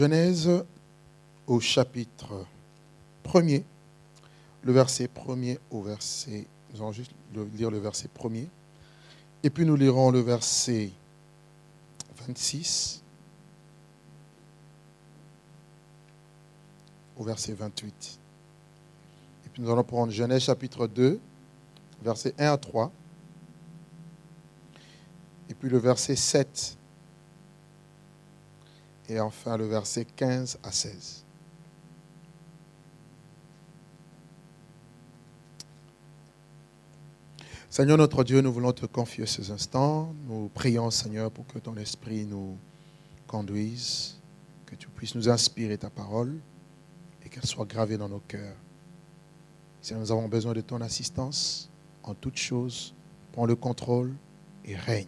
Genèse au chapitre 1er, le verset 1er au verset, nous allons juste lire le verset 1er, et puis nous lirons le verset 26 au verset 28. Et puis nous allons prendre Genèse chapitre 2, verset 1 à 3, et puis le verset 7 et enfin le verset 15 à 16. Seigneur notre Dieu, nous voulons te confier ces instants. Nous prions, Seigneur, pour que ton esprit nous conduise, que tu puisses nous inspirer ta parole et qu'elle soit gravée dans nos cœurs. Si nous avons besoin de ton assistance en toutes choses, prends le contrôle et règne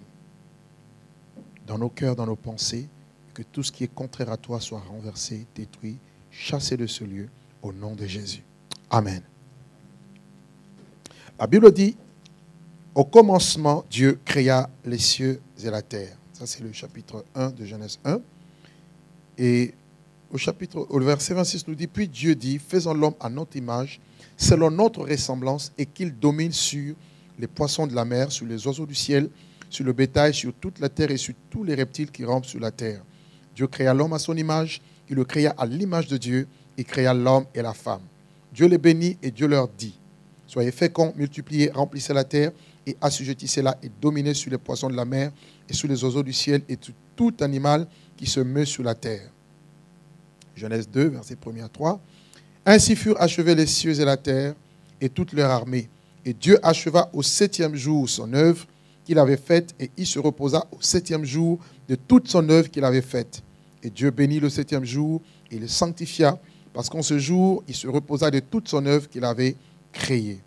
dans nos cœurs, dans nos pensées que tout ce qui est contraire à toi soit renversé, détruit, chassé de ce lieu, au nom de Jésus. Amen. La Bible dit, au commencement, Dieu créa les cieux et la terre. Ça, c'est le chapitre 1 de Genèse 1. Et au chapitre, au verset 26 nous dit, puis Dieu dit, faisons l'homme à notre image, selon notre ressemblance, et qu'il domine sur les poissons de la mer, sur les oiseaux du ciel, sur le bétail, sur toute la terre et sur tous les reptiles qui rampent sur la terre. Dieu créa l'homme à son image, il le créa à l'image de Dieu, il créa l'homme et la femme. Dieu les bénit et Dieu leur dit, soyez féconds, multipliez, remplissez la terre et assujettissez-la et dominez sur les poissons de la mer et sur les oiseaux du ciel et tout, tout animal qui se meut sur la terre. Genèse 2, verset 1 à 3. Ainsi furent achevés les cieux et la terre et toute leur armée. Et Dieu acheva au septième jour son œuvre qu'il avait faite et il se reposa au septième jour de toute son œuvre qu'il avait faite. Et Dieu bénit le septième jour et le sanctifia, parce qu'en ce jour, il se reposa de toute son œuvre qu'il avait créée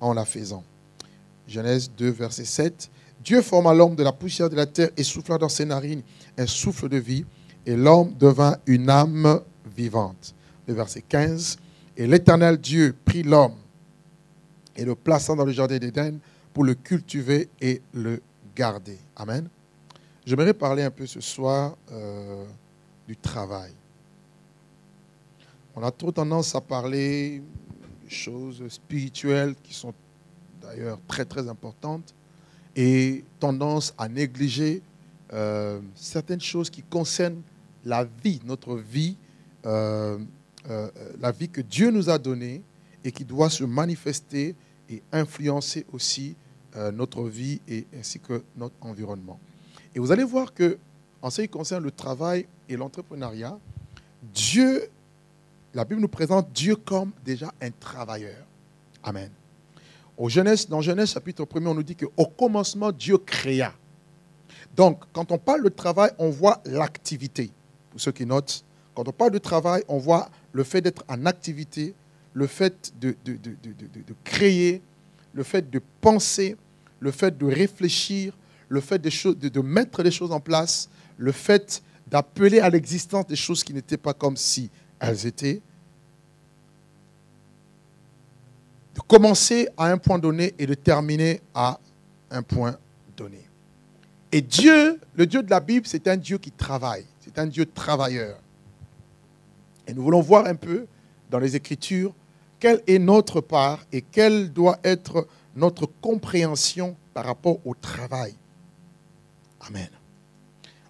en la faisant. Genèse 2, verset 7. Dieu forma l'homme de la poussière de la terre et souffla dans ses narines un souffle de vie, et l'homme devint une âme vivante. Le verset 15. Et l'Éternel Dieu prit l'homme et le plaça dans le jardin d'Éden pour le cultiver et le garder. Amen. J'aimerais parler un peu ce soir euh, du travail. On a trop tendance à parler de choses spirituelles qui sont d'ailleurs très très importantes et tendance à négliger euh, certaines choses qui concernent la vie, notre vie, euh, la vie que Dieu nous a donnée et qui doit se manifester et influencer aussi notre vie et ainsi que notre environnement. Et vous allez voir que, en ce qui concerne le travail et l'entrepreneuriat, Dieu, la Bible nous présente Dieu comme déjà un travailleur. Amen. Au Genèse, dans Genèse chapitre 1, on nous dit qu'au commencement, Dieu créa. Donc, quand on parle de travail, on voit l'activité. Pour ceux qui notent, quand on parle de travail, on voit le fait d'être en activité, le fait de, de, de, de, créer, le fait de penser, le fait de réfléchir, le fait de, de, mettre les choses en place, le fait d'appeler à l'existence des choses qui n'étaient pas comme si elles étaient, de commencer à un point donné et de terminer à un point donné. Et Dieu, le Dieu de la Bible, c'est un Dieu qui travaille, c'est un Dieu travailleur. Et nous voulons voir un peu dans les Écritures quelle est notre part et quelle doit être notre compréhension par rapport au travail. Amen.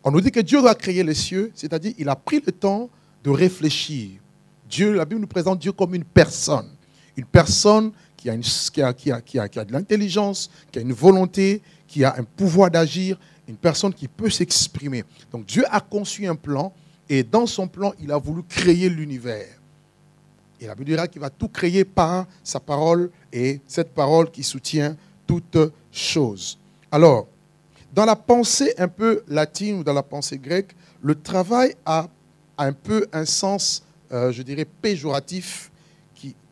On nous dit que Dieu a créé les cieux, c'est-à-dire il a pris le temps de réfléchir. Dieu, la Bible nous présente Dieu comme une personne. Une personne qui a, de l'intelligence, qui a une volonté, qui a un pouvoir d'agir, une personne qui peut s'exprimer. Donc Dieu a conçu un plan et dans son plan, il a voulu créer l'univers. Et la Bible dira qu'il va tout créer par sa parole et cette parole qui soutient toutes choses. Alors, dans la pensée un peu latine ou dans la pensée grecque, le travail a un peu un sens, euh, je dirais, péjoratif,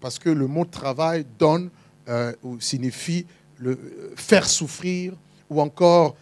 parce que le mot travail donne euh, ou signifie euh, faire souffrir ou encore,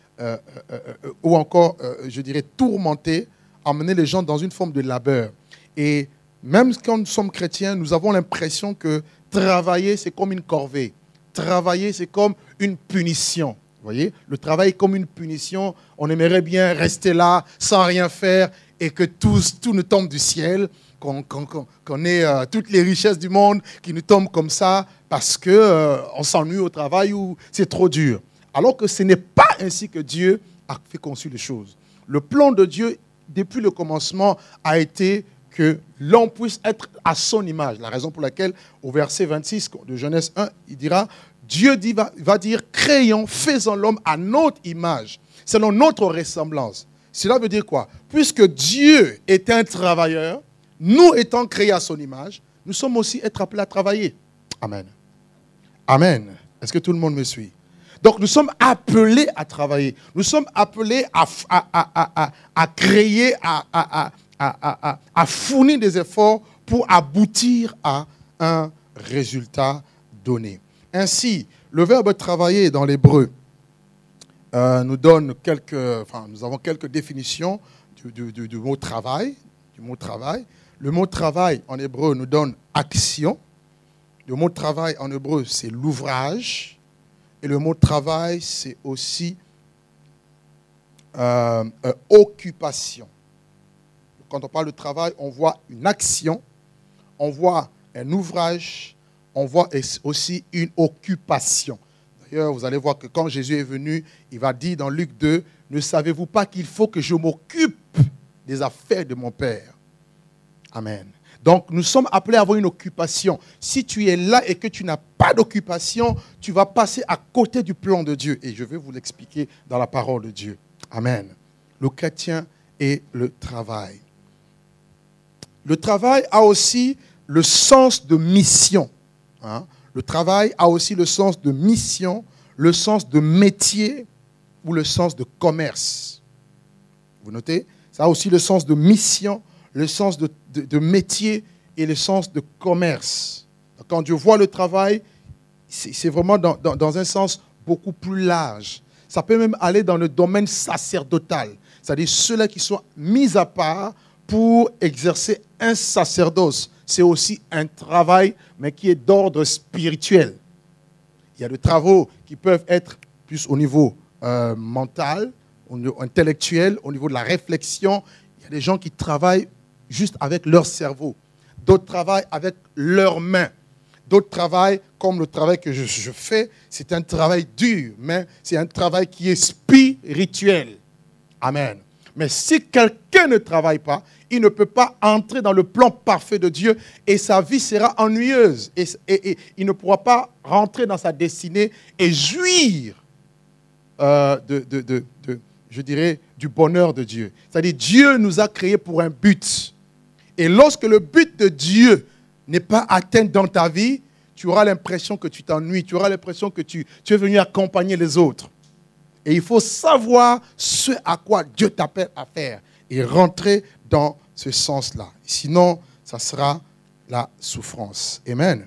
ou encore je dirais, tourmenter, emmener les gens dans une forme de labeur. Et même quand nous sommes chrétiens, nous avons l'impression que travailler, c'est comme une corvée. Travailler, c'est comme une punition voyez, le travail est comme une punition. On aimerait bien rester là sans rien faire et que tout, tout nous tombe du ciel, qu'on ait euh, toutes les richesses du monde qui nous tombent comme ça parce qu'on euh, s'ennuie au travail ou c'est trop dur. Alors que ce n'est pas ainsi que Dieu a fait conçu les choses. Le plan de Dieu, depuis le commencement, a été que l'homme puisse être à son image. La raison pour laquelle, au verset 26 de Genèse 1, il dira, Dieu dit, va, dire, créons, faisons l'homme à notre image, selon notre ressemblance. Cela veut dire quoi? Puisque Dieu est un travailleur, nous étant créés à son image, nous sommes aussi appelés à travailler. Amen. Amen. Est-ce que tout le monde me suit? Donc nous sommes appelés à travailler. Nous sommes appelés à, à, à créer, à, fournir des efforts pour aboutir à un résultat donné. Ainsi, le verbe travailler dans l'hébreu euh, nous donne quelques, enfin, nous avons quelques définitions du, du, mot travail, du mot travail. Le mot travail en hébreu nous donne action. Le mot travail en hébreu, c'est l'ouvrage. Et le mot travail, c'est aussi euh, euh, occupation. Quand on parle de travail, on voit une action, on voit un ouvrage, on voit aussi une occupation. D'ailleurs, vous allez voir que quand Jésus est venu, il va dire dans Luc 2, ne savez-vous pas qu'il faut que je m'occupe des affaires de mon Père? Amen. Donc nous sommes appelés à avoir une occupation. Si tu es là et que tu n'as pas d'occupation, tu vas passer à côté du plan de Dieu. Et je vais vous l'expliquer dans la parole de Dieu. Amen. Le chrétien et le travail. Le travail a aussi le sens de mission. Hein. Le travail a aussi le sens de mission, le sens de métier ou le sens de commerce. Vous notez? Ça a aussi le sens de mission, le sens de, métier et le sens de commerce. Quand Dieu voit le travail, c'est vraiment dans, dans, un sens beaucoup plus large. Ça peut même aller dans le domaine sacerdotal, c'est-à-dire ceux-là qui sont mis à part pour exercer un sacerdoce. C'est aussi un travail, mais qui est d'ordre spirituel. Il y a des travaux qui peuvent être plus au niveau euh, mental, au niveau intellectuel, au niveau de la réflexion. Il y a des gens qui travaillent juste avec leur cerveau. D'autres travaillent avec leurs mains. D'autres travaillent comme le travail que je, je fais. C'est un travail dur, mais c'est un travail qui est spirituel. Amen. Mais si quelqu'un ne travaille pas, il ne peut pas entrer dans le plan parfait de Dieu et sa vie sera ennuyeuse. Et, il ne pourra pas rentrer dans sa destinée et jouir euh, je dirais, du bonheur de Dieu. C'est-à-dire, Dieu nous a créés pour un but. Et lorsque le but de Dieu n'est pas atteint dans ta vie, tu auras l'impression que tu t'ennuies, tu auras l'impression que tu es venu accompagner les autres. Et il faut savoir ce à quoi Dieu t'appelle à faire et rentrer dans ce sens-là. Sinon, ça sera la souffrance. Amen.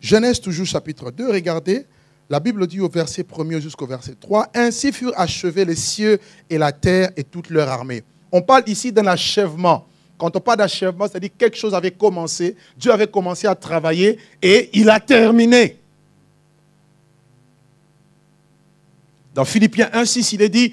Genèse toujours chapitre 2, regardez, la Bible dit au verset 1 jusqu'au verset 3, Ainsi furent achevés les cieux et la terre et toute leur armée. On parle ici d'un achèvement. Quand on parle d'achèvement, c'est-à-dire quelque chose avait commencé, Dieu avait commencé à travailler et il a terminé. Dans Philippiens 1,6, il est dit,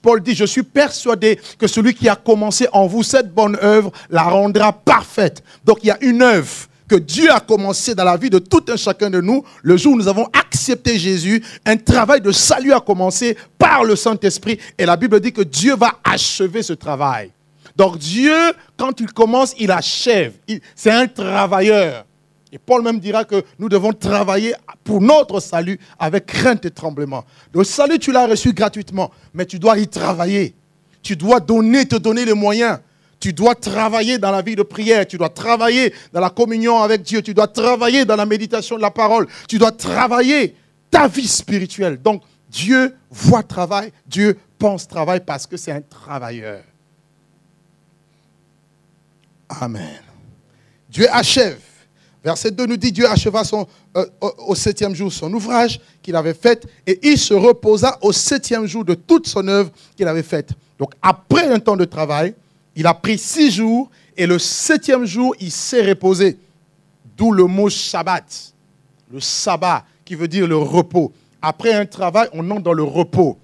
Paul dit, je suis persuadé que celui qui a commencé en vous cette bonne œuvre la rendra parfaite. Donc il y a une œuvre que Dieu a commencé dans la vie de tout un chacun de nous, le jour où nous avons accepté Jésus, un travail de salut a commencé par le Saint-Esprit. Et la Bible dit que Dieu va achever ce travail. Donc Dieu, quand il commence, il achève. C'est un travailleur. Et Paul même dira que nous devons travailler pour notre salut avec crainte et tremblement. Le salut, tu l'as reçu gratuitement, mais tu dois y travailler. Tu dois donner, te donner les moyens. Tu dois travailler dans la vie de prière, tu dois travailler dans la communion avec Dieu, tu dois travailler dans la méditation de la parole, tu dois travailler ta vie spirituelle. Donc Dieu voit travail, Dieu pense travail parce que c'est un travailleur. Amen. Dieu achève Verset 2 nous dit, Dieu acheva euh, au septième jour son ouvrage qu'il avait fait et il se reposa au septième jour de toute son œuvre qu'il avait faite. Donc après un temps de travail, il a pris six jours et le septième jour, il s'est reposé. D'où le mot Shabbat, le sabbat qui veut dire le repos. Après un travail, on entre dans le repos.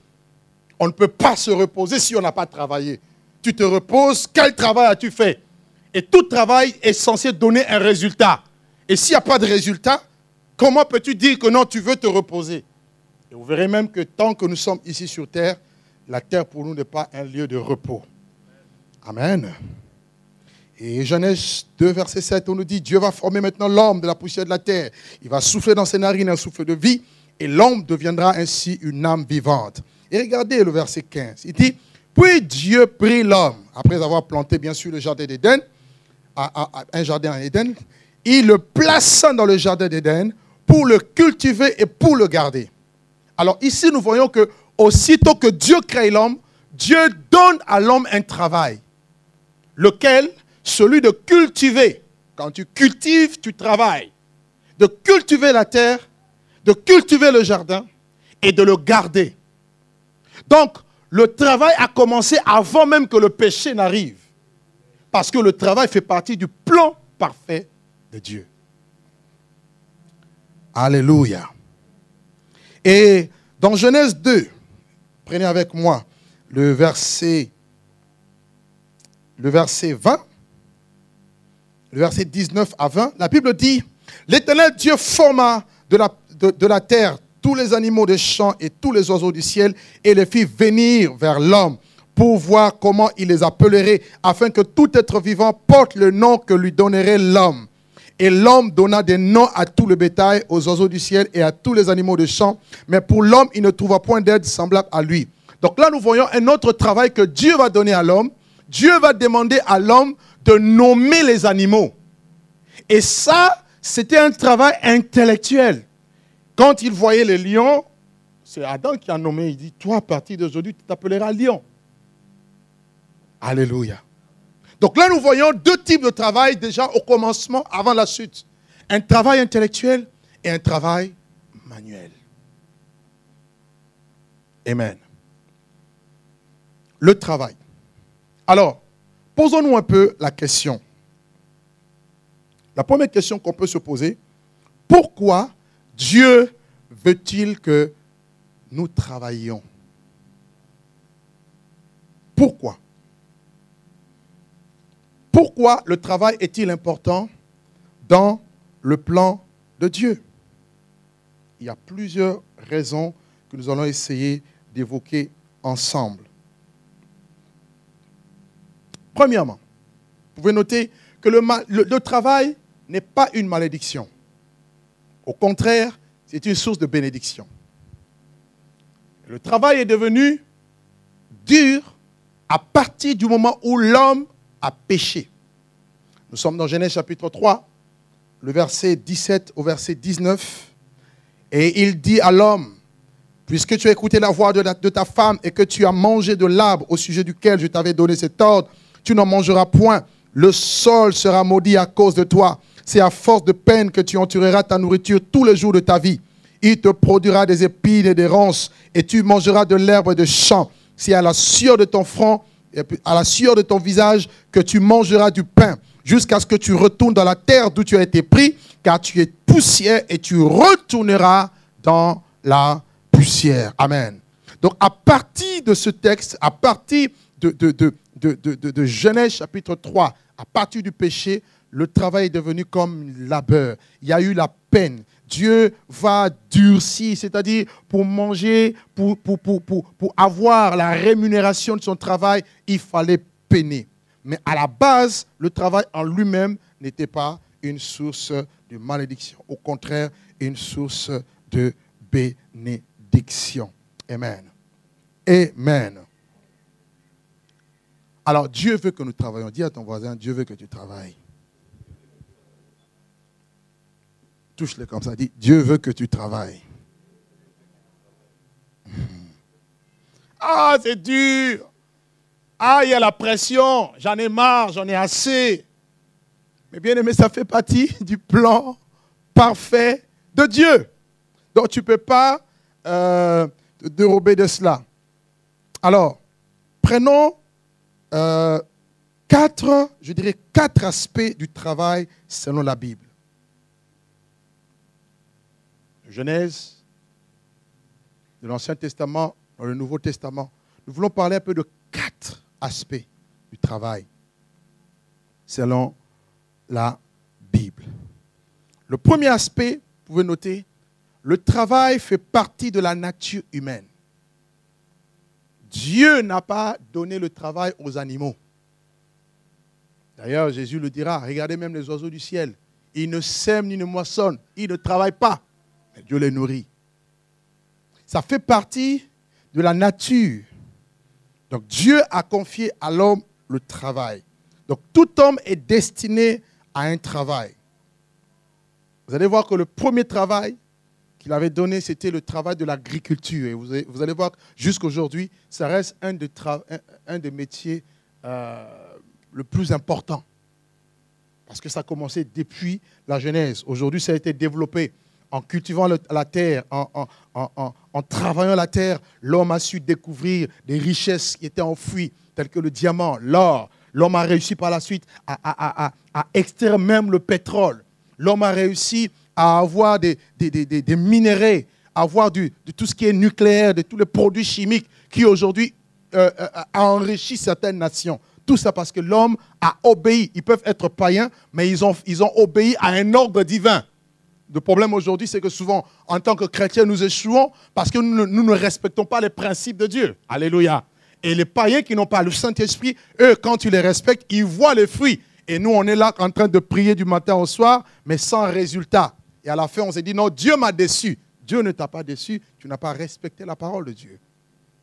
On ne peut pas se reposer si on n'a pas travaillé. tu te reposes, quel travail as-tu fait? Et tout travail est censé donner un résultat. Et s'il n'y a pas de résultat, comment peux-tu dire que non, tu veux te reposer? Et vous verrez même que tant que nous sommes ici sur terre, la terre pour nous n'est pas un lieu de repos. Amen. Et Genèse 2, verset 7, on nous dit, Dieu va former maintenant l'homme de la poussière de la terre. Il va souffler dans ses narines un souffle de vie, et l'homme deviendra ainsi une âme vivante. Et regardez le verset 15. Il dit, puis Dieu prit l'homme, après avoir planté bien sûr le jardin d'Éden, un jardin en Éden, il le plaça dans le jardin d'Éden pour le cultiver et pour le garder. Alors ici, nous voyons que aussitôt que Dieu crée l'homme, Dieu donne à l'homme un travail, lequel, celui de cultiver. Quand tu cultives, tu travailles. De cultiver la terre, de cultiver le jardin et de le garder. Donc, le travail a commencé avant même que le péché n'arrive. Parce que le travail fait partie du plan parfait de Dieu. Alléluia. Et dans Genèse 2, prenez avec moi le verset, le verset 20, le verset 19 à 20, la Bible dit, l'Éternel Dieu forma de la, de, la terre tous les animaux des champs et tous les oiseaux du ciel et les fit venir vers l'homme pour voir comment il les appellerait, afin que tout être vivant porte le nom que lui donnerait l'homme. Et l'homme donna des noms à tout le bétail, aux oiseaux du ciel et à tous les animaux de champ. Mais pour l'homme, il ne trouva point d'aide semblable à lui. Donc là, nous voyons un autre travail que Dieu va donner à l'homme. Dieu va demander à l'homme de nommer les animaux. Et ça, c'était un travail intellectuel. Quand il voyait les lions, c'est Adam qui a nommé. Il dit, toi, à partir d'aujourd'hui, tu t'appelleras lion. Alléluia. Donc là, nous voyons deux types de travail déjà au commencement, avant la suite. Un travail intellectuel et un travail manuel. Amen. Le travail. Alors, posons-nous un peu la question. La première question qu'on peut se poser, pourquoi Dieu veut-il que nous travaillions? Pourquoi? Pourquoi le travail est-il important dans le plan de Dieu? Il y a plusieurs raisons que nous allons essayer d'évoquer ensemble. Premièrement, vous pouvez noter que le, travail n'est pas une malédiction. Au contraire, c'est une source de bénédiction. Le travail est devenu dur à partir du moment où l'homme a péché. Nous sommes dans Genèse chapitre 3, le verset 17 au verset 19. Et il dit à l'homme, puisque tu as écouté la voix de, ta femme et que tu as mangé de l'arbre au sujet duquel je t'avais donné cet ordre, tu n'en mangeras point. Le sol sera maudit à cause de toi. C'est à force de peine que tu entureras ta nourriture tous les jours de ta vie. Il te produira des épines et des ronces, et tu mangeras de l'herbe de champ. C'est à la sueur de ton front à la sueur de ton visage que tu mangeras du pain jusqu'à ce que tu retournes dans la terre d'où tu as été pris, car tu es poussière et tu retourneras dans la poussière. Amen. Donc à partir de ce texte, à partir de, de, de, de Genèse chapitre 3, à partir du péché, le travail est devenu comme labeur. Il y a eu la peine. Dieu va durcir, c'est-à-dire pour manger, pour, avoir la rémunération de son travail, il fallait peiner. Mais à la base, le travail en lui-même n'était pas une source de malédiction. Au contraire, une source de bénédiction. Amen. Amen. Alors Dieu veut que nous travaillions. Dis à ton voisin, Dieu veut que tu travailles. Touche-le comme ça, dit, Dieu veut que tu travailles. Hmm. Ah, c'est dur. Ah, il y a la pression. J'en ai marre, j'en ai assez. Mais bien aimé, ça fait partie du plan parfait de Dieu. Donc tu ne peux pas euh, te dérober de cela. Alors, prenons euh, quatre, je dirais quatre aspects du travail selon la Bible. Genèse, de l'Ancien Testament dans le Nouveau Testament. Nous voulons parler un peu de quatre aspects du travail, selon la Bible. Le premier aspect, vous pouvez noter, le travail fait partie de la nature humaine. Dieu n'a pas donné le travail aux animaux. D'ailleurs, Jésus le dira, regardez même les oiseaux du ciel. Ils ne sèment ni ne moissonnent, ils ne travaillent pas. Dieu les nourrit. Ça fait partie de la nature. Donc Dieu a confié à l'homme le travail. Donc tout homme est destiné à un travail. Vous allez voir que le premier travail qu'il avait donné, c'était le travail de l'agriculture. Et vous allez, voir jusqu'aujourd'hui, ça reste un des, un, des métiers euh, le plus important. Parce que ça a commencé depuis la Genèse. Aujourd'hui, ça a été développé en cultivant la terre, en, travaillant la terre. L'homme a su découvrir des richesses qui étaient enfouies, telles que le diamant, l'or. L'homme a réussi par la suite à, extraire même le pétrole. L'homme a réussi à avoir des, des, minéraux, à avoir du, de tout ce qui est nucléaire, de tous les produits chimiques qui aujourd'hui euh, euh, a enrichi certaines nations. Tout ça parce que l'homme a obéi. Ils peuvent être païens, mais ils ont obéi à un ordre divin. Le problème aujourd'hui, c'est que souvent, en tant que chrétiens, nous échouons parce que nous, ne respectons pas les principes de Dieu. Alléluia. Et les païens qui n'ont pas le Saint-Esprit, eux, quand ils les respectent, ils voient les fruits. Et nous, on est là en train de prier du matin au soir, mais sans résultat. Et à la fin, on s'est dit, non, Dieu m'a déçu. Dieu ne t'a pas déçu, tu n'as pas respecté la parole de Dieu.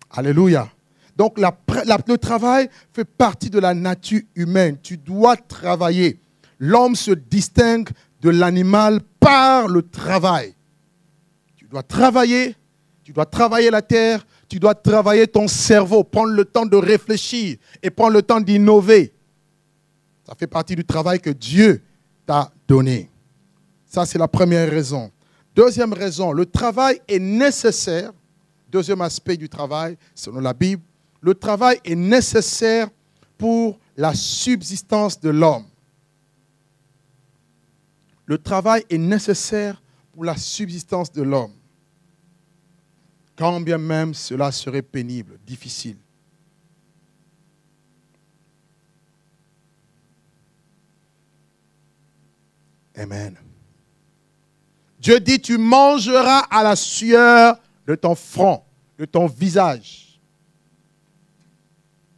Alléluia. Donc le travail fait partie de la nature humaine. Tu dois travailler. L'homme se distingue de l'animal par le travail. Tu dois travailler, tu dois travailler la terre, tu dois travailler ton cerveau, prendre le temps de réfléchir et prendre le temps d'innover. Ça fait partie du travail que Dieu t'a donné. Ça, c'est la première raison. Deuxième raison, le travail est nécessaire. Deuxième aspect du travail, selon la Bible, le travail est nécessaire pour la subsistance de l'homme. Le travail est nécessaire pour la subsistance de l'homme. Quand bien même cela serait pénible, difficile. Amen. Dieu dit, tu mangeras à la sueur de ton front, de ton visage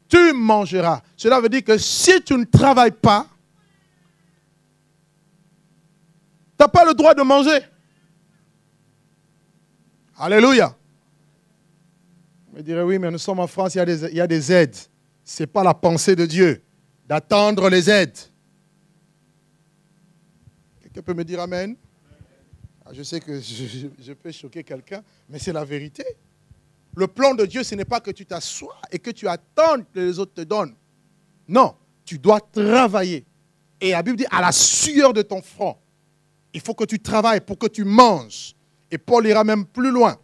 tu mangeras. Cela veut dire que si tu ne travailles pas, tu n'as pas le droit de manger. Alléluia. Je me dirais, oui, mais nous sommes en France, il y a des, aides. Ce n'est pas la pensée de Dieu d'attendre les aides. Quelqu'un peut me dire Amen? Ah, Je sais que je, peux choquer quelqu'un, mais c'est la vérité. Le plan de Dieu, ce n'est pas que tu t'assois et que tu attends que les autres te donnent. Non, tu dois travailler. Et la Bible dit à la sueur de ton front. Il faut que tu travailles pour que tu manges. Et Paul ira même plus loin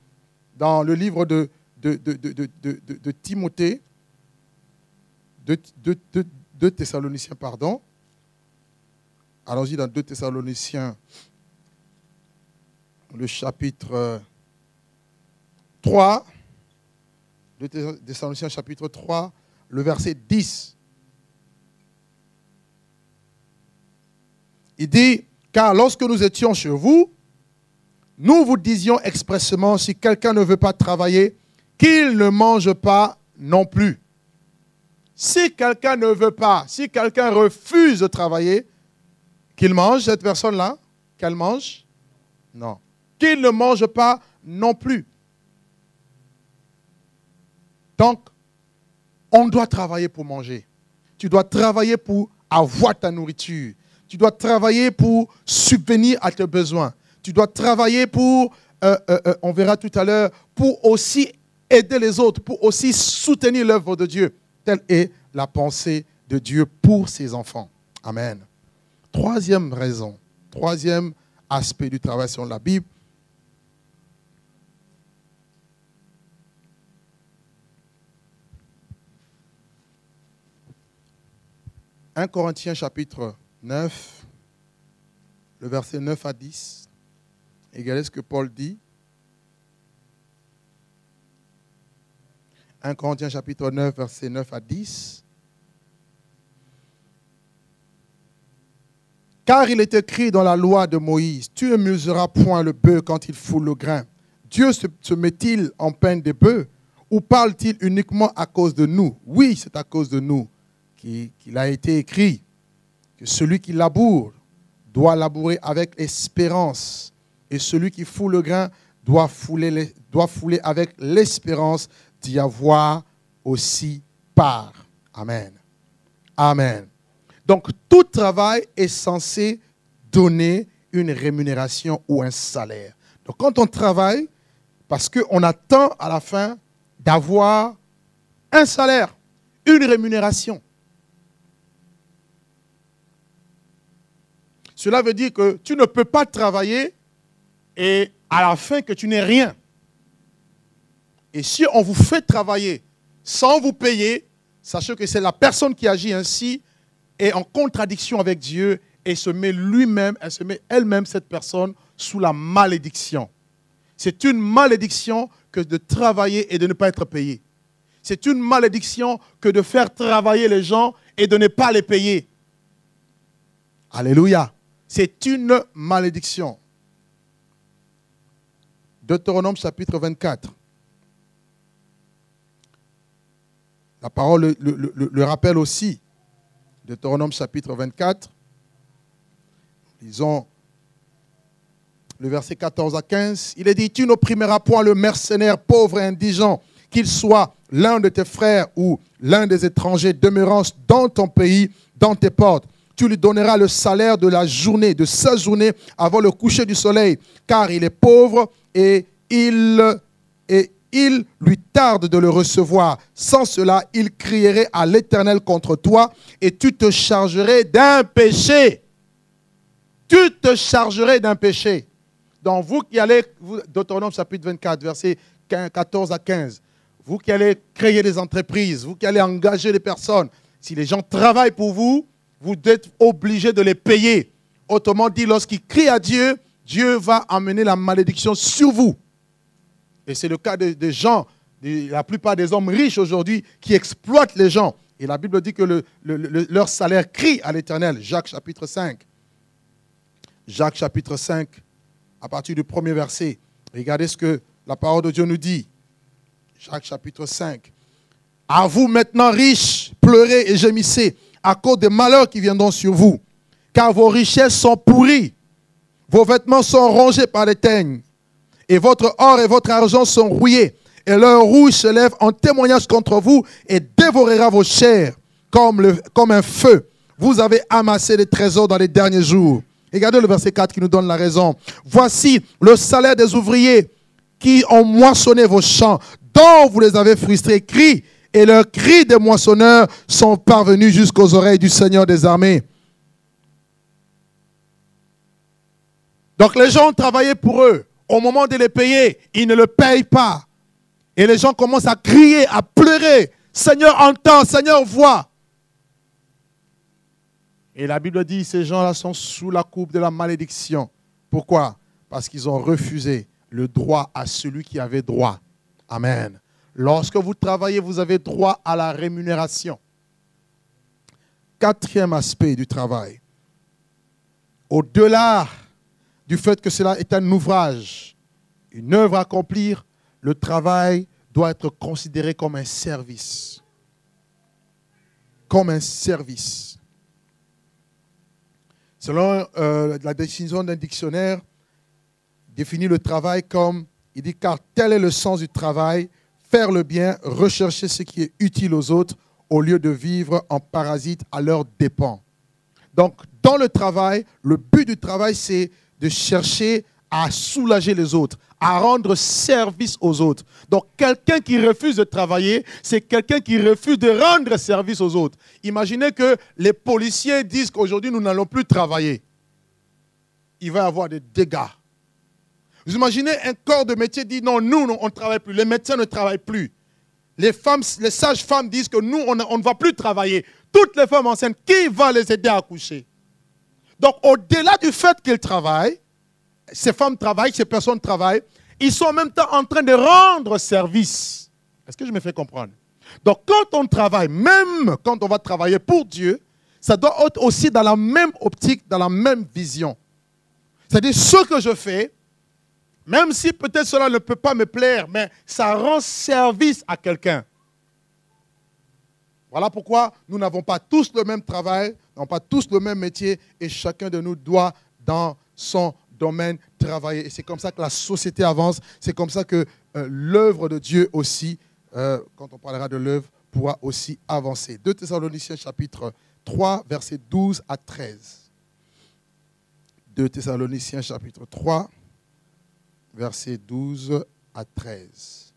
dans le livre de, de, de, de Timothée, de, Thessaloniciens, pardon. Allons-y dans 2 Thessaloniciens, le chapitre 3 de Thessaloniciens chapitre 3, le verset 10. Il dit, car lorsque nous étions chez vous, nous vous disions expressément, si quelqu'un ne veut pas travailler, qu'il ne mange pas non plus. Si quelqu'un ne veut pas, si quelqu'un refuse de travailler, qu'il mange, cette personne-là, qu'elle mange? Non. Qu'il ne mange pas non plus. Donc, on doit travailler pour manger. Tu dois travailler pour avoir ta nourriture. Tu dois travailler pour subvenir à tes besoins. Tu dois travailler pour, euh, euh, euh, on verra tout à l'heure, pour aussi aider les autres, pour aussi soutenir l'œuvre de Dieu. Telle est la pensée de Dieu pour ses enfants. Amen. Troisième raison, troisième aspect du travail sur la Bible, 1 Corinthiens chapitre 9, le verset 9 à 10. Regardez ce que Paul dit. 1 Corinthiens chapitre 9, verset 9 à 10. Car il est écrit dans la loi de Moïse, tu ne museras point le bœuf quand il foule le grain. Dieu se, se met-il en peine des bœufs ou parle-t-il uniquement à cause de nous? Oui, c'est à cause de nous qu'il a été écrit que celui qui laboure doit labourer avec espérance et celui qui foule le grain doit fouler, doit fouler avec l'espérance d'y avoir aussi part. Amen. Amen. Donc tout travail est censé donner une rémunération ou un salaire. Donc quand on travaille, parce qu'on attend à la fin d'avoir un salaire, une rémunération. Cela veut dire que tu ne peux pas travailler et à la fin que tu n'aies rien. Et si on vous fait travailler sans vous payer, sachez que c'est la personne qui agit ainsi est en contradiction avec Dieu et se met lui-même, elle se met elle-même, cette personne, sous la malédiction. C'est une malédiction que de travailler et de ne pas être payé. C'est une malédiction que de faire travailler les gens et de ne pas les payer. Alléluia. C'est une malédiction. Deutéronome chapitre 24. La parole le, rappelle aussi. Deutéronome chapitre 24. Lisons le verset 14 à 15. Il est dit, tu n'opprimeras point le mercenaire pauvre et indigent, qu'il soit l'un de tes frères ou l'un des étrangers demeurant dans ton pays, dans tes portes. Tu lui donneras le salaire de la journée, de sa journée avant le coucher du soleil, car il est pauvre et il, lui tarde de le recevoir. Sans cela, il crierait à l'Éternel contre toi et tu te chargerais d'un péché. Tu te chargerais d'un péché. Donc vous qui allez, Deutéronome chapitre 24, versets 14 à 15, vous qui allez créer des entreprises, vous qui allez engager des personnes, si les gens travaillent pour vous, vous êtes obligé de les payer. Autrement dit, lorsqu'ils crient à Dieu, Dieu va amener la malédiction sur vous. Et c'est le cas des gens, la plupart des hommes riches aujourd'hui qui exploitent les gens. Et la Bible dit que leur salaire crie à l'éternel. Jacques chapitre 5. Jacques chapitre 5, à partir du premier verset. Regardez ce que la parole de Dieu nous dit. Jacques chapitre 5. À vous maintenant riches, pleurez et gémissez à cause des malheurs qui viendront sur vous. Car vos richesses sont pourries. Vos vêtements sont rongés par les teignes et votre or et votre argent sont rouillés. Et leur rouge se lève en témoignage contre vous et dévorera vos chairs comme, un feu. Vous avez amassé des trésors dans les derniers jours. Regardez le verset 4 qui nous donne la raison. Voici le salaire des ouvriers qui ont moissonné vos champs, dont vous les avez frustrés. Cris et leurs cris des moissonneurs sont parvenus jusqu'aux oreilles du Seigneur des armées. Donc les gens ont travaillé pour eux au moment de les payer, ils ne le payent pas. Et les gens commencent à crier, à pleurer. Seigneur entend, Seigneur voit. Et la Bible dit, ces gens-là sont sous la coupe de la malédiction. Pourquoi? Parce qu'ils ont refusé le droit à celui qui avait droit. Amen. Lorsque vous travaillez, vous avez droit à la rémunération. Quatrième aspect du travail. Au-delà du fait que cela est un ouvrage, une œuvre à accomplir, le travail doit être considéré comme un service. Comme un service. Selon euh, la décision d'un dictionnaire, définit le travail comme, il dit, car tel est le sens du travail, faire le bien, rechercher ce qui est utile aux autres, au lieu de vivre en parasite à leurs dépens. Donc, dans le travail, le but du travail, c'est de chercher à soulager les autres, à rendre service aux autres. Donc quelqu'un qui refuse de travailler, c'est quelqu'un qui refuse de rendre service aux autres. Imaginez que les policiers disent qu'aujourd'hui nous n'allons plus travailler. Il va y avoir des dégâts. Vous imaginez un corps de métier dit non, nous on ne travaille plus, les médecins ne travaillent plus. Les femmes, les sages-femmes disent que nous on, ne va plus travailler. Toutes les femmes enceintes, qui va les aider à accoucher donc, au-delà du fait qu'ils travaillent, ces femmes travaillent, ces personnes travaillent, ils sont en même temps en train de rendre service. Est-ce que je me fais comprendre? Donc, quand on travaille, même quand on va travailler pour Dieu, ça doit être aussi dans la même optique, dans la même vision. C'est-à-dire ce que je fais, même si peut-être cela ne peut pas me plaire, mais ça rend service à quelqu'un. Voilà pourquoi nous n'avons pas tous le même travail, n'avons pas tous le même métier, et chacun de nous doit, dans son domaine, travailler. Et c'est comme ça que la société avance, c'est comme ça que euh, l'œuvre de Dieu aussi, euh, quand on parlera de l'œuvre, pourra aussi avancer. 2 Thessaloniciens chapitre 3, versets 12 à 13. 2 Thessaloniciens chapitre 3, versets 12 à 13.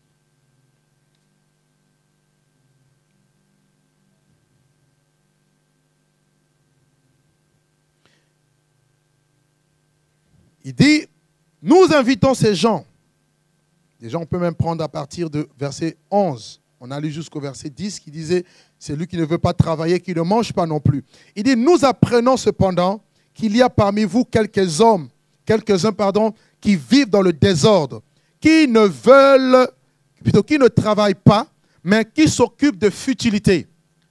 Il dit, nous invitons ces gens. Déjà, on peut même prendre à partir de verset 11. On a lu jusqu'au verset 10 qui disait, c'est lui qui ne veut pas travailler, qui ne mange pas non plus. Il dit, nous apprenons cependant qu'il y a parmi vous quelques hommes, quelques-uns, pardon, qui vivent dans le désordre, qui ne veulent, plutôt qui ne travaillent pas, mais qui s'occupent de futilité.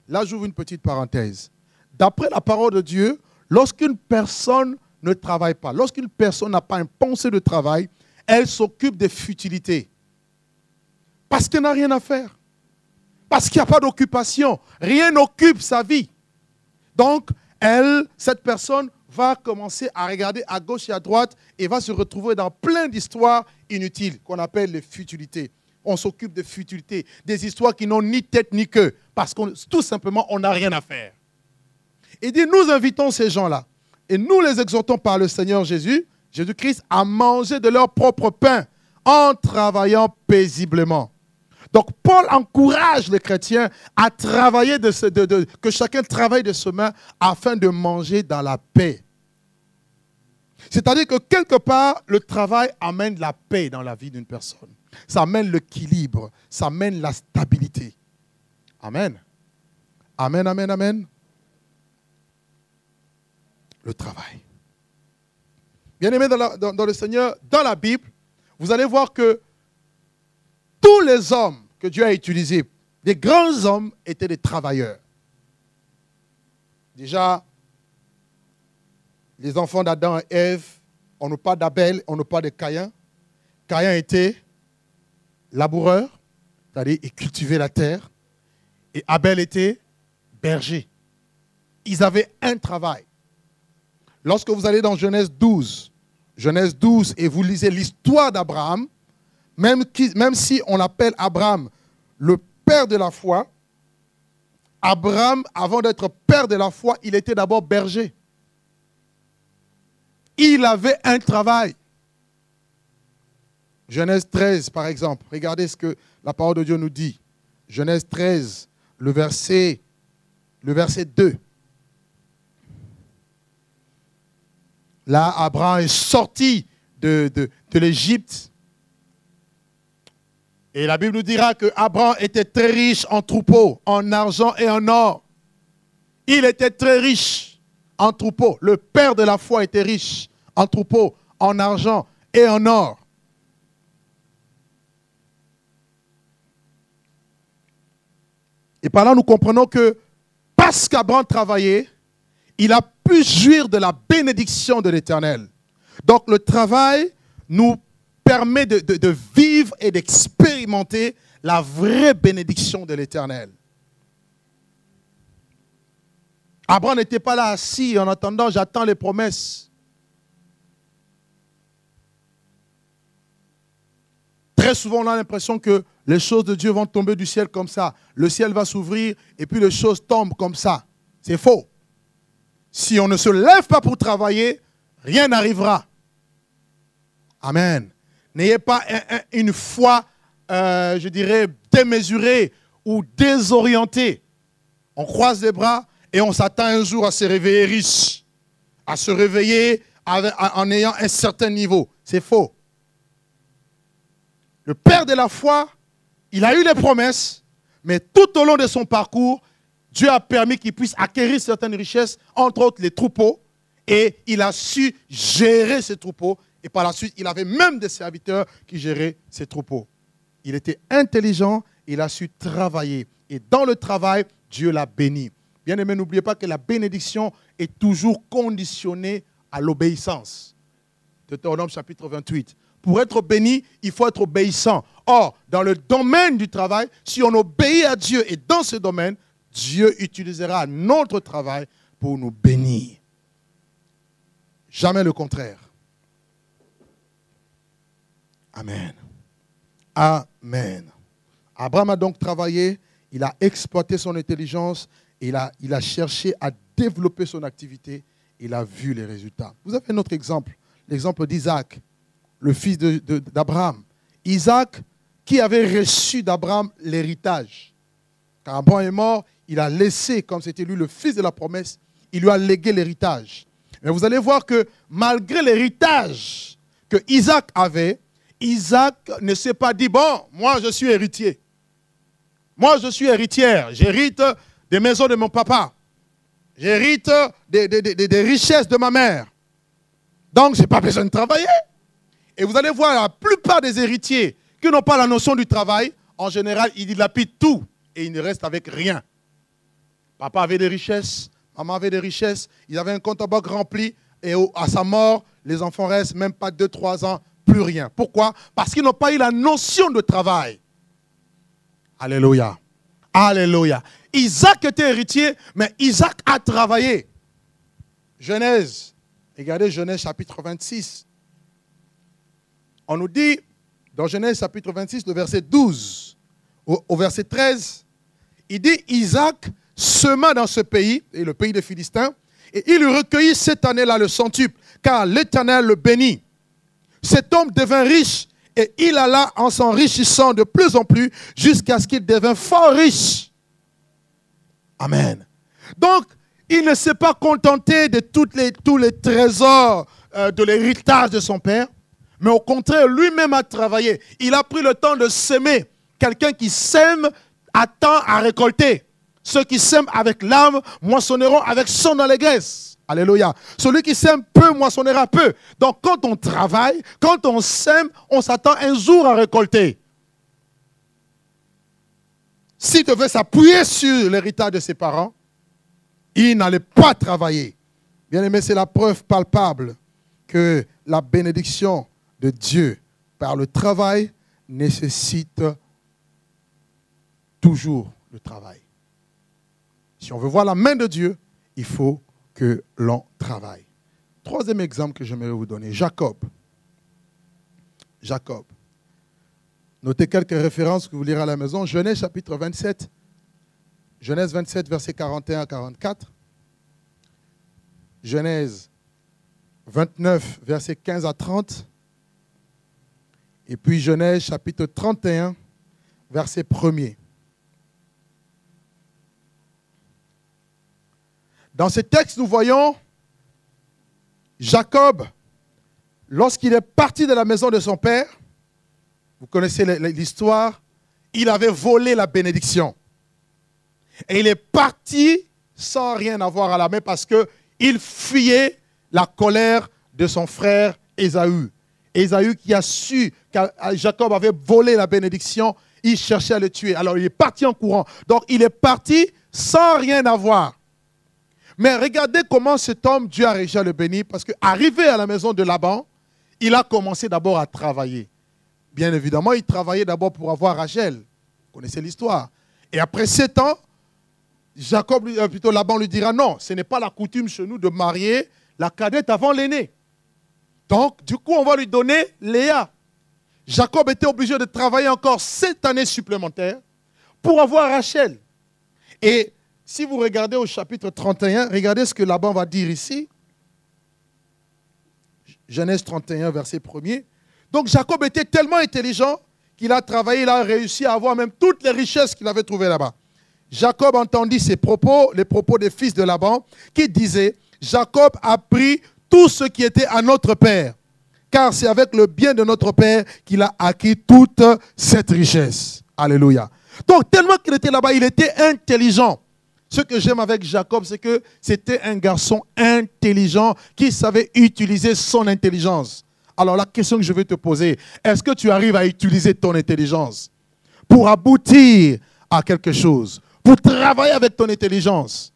Là, j'ouvre une petite parenthèse. D'après la parole de Dieu, lorsqu'une personne ne travaille pas, lorsqu'une personne n'a pas un pensée de travail, elle s'occupe de futilité. Parce qu'elle n'a rien à faire. Parce qu'il n'y a pas d'occupation. Rien n'occupe sa vie. Donc, elle, cette personne, va commencer à regarder à gauche et à droite et va se retrouver dans plein d'histoires inutiles qu'on appelle les futilités. On s'occupe de futilités, des histoires qui n'ont ni tête ni queue, parce que tout simplement, on n'a rien à faire. Il dit, nous invitons ces gens-là et nous les exhortons par le Seigneur Jésus, Jésus-Christ, à manger de leur propre pain en travaillant paisiblement. Donc Paul encourage les chrétiens à travailler, de, ce, de, que chacun travaille de ce main afin de manger dans la paix. C'est-à-dire que quelque part, le travail amène la paix dans la vie d'une personne. Ça amène l'équilibre, ça amène la stabilité. Amen. Amen, amen, amen. Le travail. Bien aimé dans, dans, le Seigneur, dans la Bible, vous allez voir que tous les hommes que Dieu a utilisés, les grands hommes, étaient des travailleurs. Déjà, les enfants d'Adam et Ève, on n'a pas d'Abel, on n'a pas de Caïn. Caïn était laboureur, c'est-à-dire il cultivait la terre, et Abel était berger. Ils avaient un travail. Lorsque vous allez dans Genèse 12, Genèse 12, et vous lisez l'histoire d'Abraham, même, même si on l'appelle Abraham le père de la foi, Abraham, avant d'être père de la foi, il était d'abord berger. Il avait un travail. Genèse 13, par exemple. Regardez ce que la parole de Dieu nous dit. Genèse 13, le verset, le verset 2. Là, Abraham est sorti de, de, de l'Égypte. Et la Bible nous dira que Abraham était très riche en troupeaux, en argent et en or. Il était très riche en troupeau. Le père de la foi était riche en troupeau, en argent et en or. Et par là, nous comprenons que parce qu'Abraham travaillait, il a pu jouir de la bénédiction de l'Éternel. Donc le travail nous permet de, de vivre et d'expérimenter la vraie bénédiction de l'Éternel. Abraham n'était pas là assis en attendant, j'attends les promesses. Très souvent, on a l'impression que les choses de Dieu vont tomber du ciel comme ça. Le ciel va s'ouvrir et puis les choses tombent comme ça. C'est faux. Si on ne se lève pas pour travailler, rien n'arrivera. Amen. N'ayez pas une foi, euh, je dirais, démesurée ou désorientée. On croise les bras, et on s'attend un jour à se réveiller riche, à se réveiller en ayant un certain niveau. C'est faux. Le père de la foi, il a eu les promesses, mais tout au long de son parcours, Dieu a permis qu'il puisse acquérir certaines richesses, entre autres les troupeaux, et il a su gérer ces troupeaux. Et par la suite, il avait même des serviteurs qui géraient ces troupeaux. Il était intelligent, il a su travailler. Et dans le travail, Dieu l'a béni. Bien aimé, n'oubliez pas que la bénédiction est toujours conditionnée à l'obéissance. Deutéronome chapitre 28. Pour être béni, il faut être obéissant. Or, dans le domaine du travail, si on obéit à Dieu et dans ce domaine, Dieu utilisera notre travail pour nous bénir. Jamais le contraire. Amen. Amen. Abraham a donc travaillé, il a exploité son intelligence, il a, cherché à développer son activité, il a vu les résultats. Vous avez un autre exemple, l'exemple d'Isaac, le fils d'Abraham. Isaac, qui avait reçu d'Abraham l'héritage. Quand Abraham est mort, il a laissé, comme c'était lui le fils de la promesse, il lui a légué l'héritage. Mais vous allez voir que malgré l'héritage que Isaac avait, Isaac ne s'est pas dit, bon, moi je suis héritier. Moi je suis héritière. J'hérite des maisons de mon papa. J'hérite des, richesses de ma mère. Donc je n'ai pas besoin de travailler. Et vous allez voir, la plupart des héritiers qui n'ont pas la notion du travail, en général, ils dilapident tout et ils ne restent avec rien. Papa avait des richesses, maman avait des richesses, ils avaient un compte à banque rempli et à sa mort, les enfants restent même pas 2-3 ans, plus rien. Pourquoi? Parce qu'ils n'ont pas eu la notion de travail. Alléluia. Alléluia. Isaac était héritier, mais Isaac a travaillé. Genèse. Regardez Genèse chapitre 26. On nous dit, dans Genèse chapitre 26, le verset 12 au, verset 13, il dit Isaac sema dans ce pays, et le pays des Philistins, et il recueillit cette année-là le centuple, car l'Éternel le bénit. Cet homme devint riche et il alla en s'enrichissant de plus en plus jusqu'à ce qu'il devint fort riche. Amen. Donc, il ne s'est pas contenté de tous les trésors euh, de l'héritage de son père, mais au contraire, lui-même a travaillé. Il a pris le temps de s'aimer. Quelqu'un qui sème attend à récolter. Ceux qui sèment avec l'âme moissonneront avec son allégresse. Alléluia. Celui qui sème peu moissonnera peu. Donc quand on travaille, quand on sème, on s'attend un jour à récolter. S'il devait s'appuyer sur l'héritage de ses parents, il n'allait pas travailler. Bien aimé, c'est la preuve palpable que la bénédiction de Dieu par le travail nécessite toujours le travail. Si on veut voir la main de Dieu, il faut que l'on travaille. Troisième exemple que j'aimerais vous donner, Jacob. Jacob. Notez quelques références que vous lirez à la maison. Genèse chapitre 27. Genèse 27, verset 41 à 44. Genèse 29, verset 15 à 30. Et puis Genèse chapitre 31, verset 1er. Dans ce texte, nous voyons Jacob, lorsqu'il est parti de la maison de son père, vous connaissez l'histoire, il avait volé la bénédiction. Et il est parti sans rien avoir à la main parce qu'il fuyait la colère de son frère Ésaü. Ésaü qui a su que Jacob avait volé la bénédiction, il cherchait à le tuer. Alors il est parti en courant. Donc il est parti sans rien avoir. Mais regardez comment cet homme, Dieu a réussi à le bénir, parce qu'arrivé à la maison de Laban, il a commencé d'abord à travailler. Bien évidemment, il travaillait d'abord pour avoir Rachel. Vous connaissez l'histoire. Et après sept ans, Jacob, euh, plutôt Laban lui dira non, ce n'est pas la coutume chez nous de marier la cadette avant l'aîné. Donc, du coup, on va lui donner Léa. Jacob était obligé de travailler encore sept années supplémentaires pour avoir Rachel. Et si vous regardez au chapitre 31, regardez ce que Laban va dire ici. Genèse 31, verset 1er. Donc Jacob était tellement intelligent qu'il a travaillé, il a réussi à avoir même toutes les richesses qu'il avait trouvées là-bas. Jacob entendit ses propos, les propos des fils de Laban, qui disaient, Jacob a pris tout ce qui était à notre père, car c'est avec le bien de notre père qu'il a acquis toute cette richesse. Alléluia. Donc tellement qu'il était là-bas, il était intelligent. Ce que j'aime avec Jacob, c'est que c'était un garçon intelligent qui savait utiliser son intelligence. Alors la question que je vais te poser, est-ce que tu arrives à utiliser ton intelligence pour aboutir à quelque chose, pour travailler avec ton intelligence?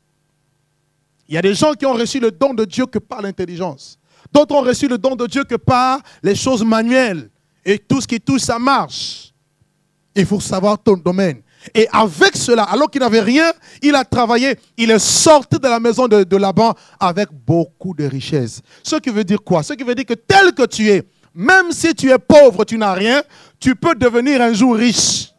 Il y a des gens qui ont reçu le don de Dieu que par l'intelligence. D'autres ont reçu le don de Dieu que par les choses manuelles. Et tout ce qui touche, ça marche. Il faut savoir ton domaine. Et avec cela, alors qu'il n'avait rien, il a travaillé. Il est sorti de la maison de, de Laban avec beaucoup de richesses. Ce qui veut dire quoi? Ce qui veut dire que tel que tu es, même si tu es pauvre, tu n'as rien, tu peux devenir un jour riche.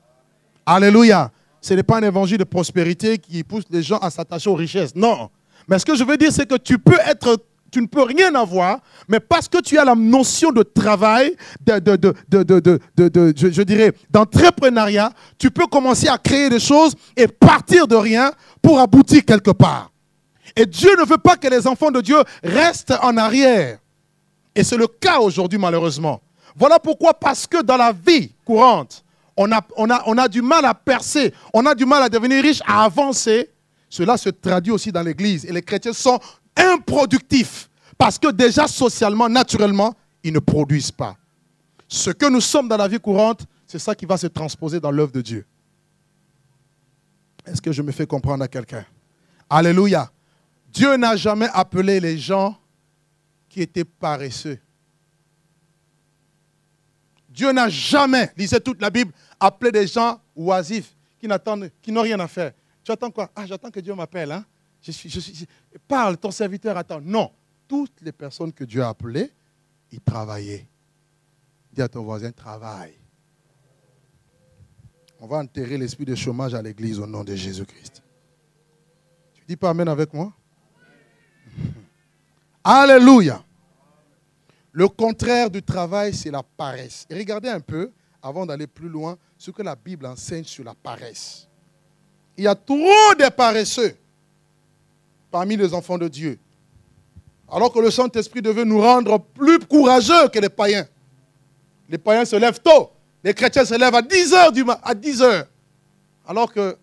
Alléluia. Ce n'est pas un évangile de prospérité qui pousse les gens à s'attacher aux richesses. Non. Mais ce que je veux dire, c'est que tu peux être, tu ne peux rien avoir, mais parce que tu as la notion de travail, je, dirais, d'entrepreneuriat, tu peux commencer à créer des choses et partir de rien pour aboutir quelque part. Et Dieu ne veut pas que les enfants de Dieu restent en arrière. Et c'est le cas aujourd'hui, malheureusement. Voilà pourquoi, parce que dans la vie courante, on a, on, a, on a du mal à percer, on a du mal à devenir riche, à avancer. Cela se traduit aussi dans l'Église. Et les chrétiens sont improductifs parce que déjà socialement, naturellement, ils ne produisent pas. Ce que nous sommes dans la vie courante, c'est ça qui va se transposer dans l'œuvre de Dieu. Est-ce que je me fais comprendre à quelqu'un? Alléluia. Dieu n'a jamais appelé les gens qui étaient paresseux. Dieu n'a jamais, lisez toute la Bible, appelé des gens oisifs qui n'attendent, qui n'ont rien à faire. Tu attends quoi? Ah, j'attends que Dieu m'appelle. Hein? Je suis, parle, ton serviteur attend. Non. Toutes les personnes que Dieu a appelées, ils travaillaient. Dis à ton voisin, travaille. On va enterrer l'esprit de chômage à l'église au nom de Jésus-Christ. Tu dis pas Amen avec moi? Alléluia. Le contraire du travail, c'est la paresse. Et regardez un peu, avant d'aller plus loin, ce que la Bible enseigne sur la paresse. Il y a trop de paresseux parmi les enfants de Dieu. Alors que le Saint-Esprit devait nous rendre plus courageux que les païens. Les païens se lèvent tôt. Les chrétiens se lèvent à 10 heures du à 10 heures. Alors que,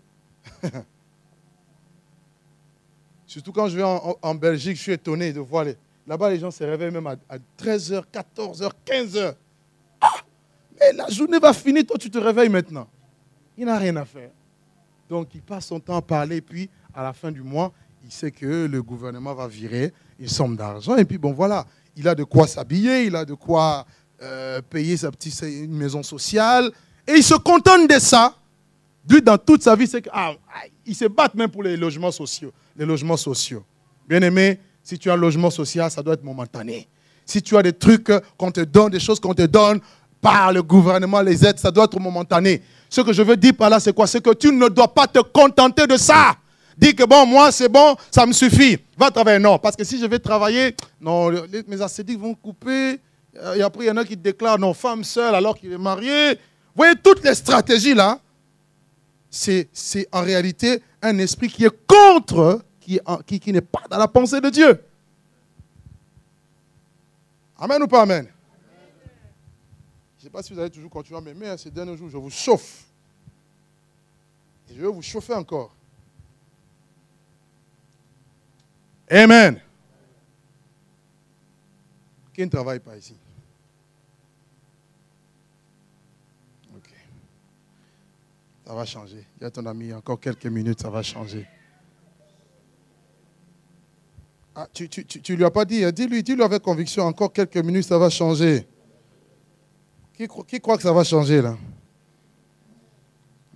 surtout quand je vais en, Belgique, je suis étonné de voir Là-bas, les gens se réveillent même à, 13h, 14h, 15h. mais la journée va finir, toi tu te réveilles maintenant. Il n'a rien à faire. Donc il passe son temps à parler, puis à la fin du mois, il sait que le gouvernement va virer une somme d'argent. Et puis bon, voilà, il a de quoi s'habiller, il a de quoi euh, payer sa petite maison sociale. Et il se contente de ça. Lui, dans toute sa vie, c'est qu'il ah, se bat même pour les logements sociaux. Les logements sociaux. Bien aimé, si tu as un logement social, ça doit être momentané. Si tu as des trucs qu'on te donne, des choses qu'on te donne par le gouvernement, les aides, ça doit être momentané. Ce que je veux dire par là, c'est quoi? C'est que tu ne dois pas te contenter de ça. Dis que bon, moi, c'est bon, ça me suffit. Va travailler. Non, parce que si je vais travailler, non, mes ascétiques vont couper. Euh, et après, il y en a qui déclarent non, femme seule alors qu'il est marié. Vous voyez, toutes les stratégies là, c'est en réalité un esprit qui est contre, qui, qui, qui n'est pas dans la pensée de Dieu. Amen ou pas Amen? Je ne sais pas si vous allez toujours continuer à m'aimer. Hein, ces derniers jours, je vous chauffe. Et je vais vous chauffer encore. Amen. Qui ne travaille pas ici? Ok. Ça va changer. Il ton ami, encore quelques minutes, ça va changer. Ah, tu ne lui as pas dit, hein? dis-lui, dis-lui avec conviction, encore quelques minutes, ça va changer. Qui, croit que ça va changer là?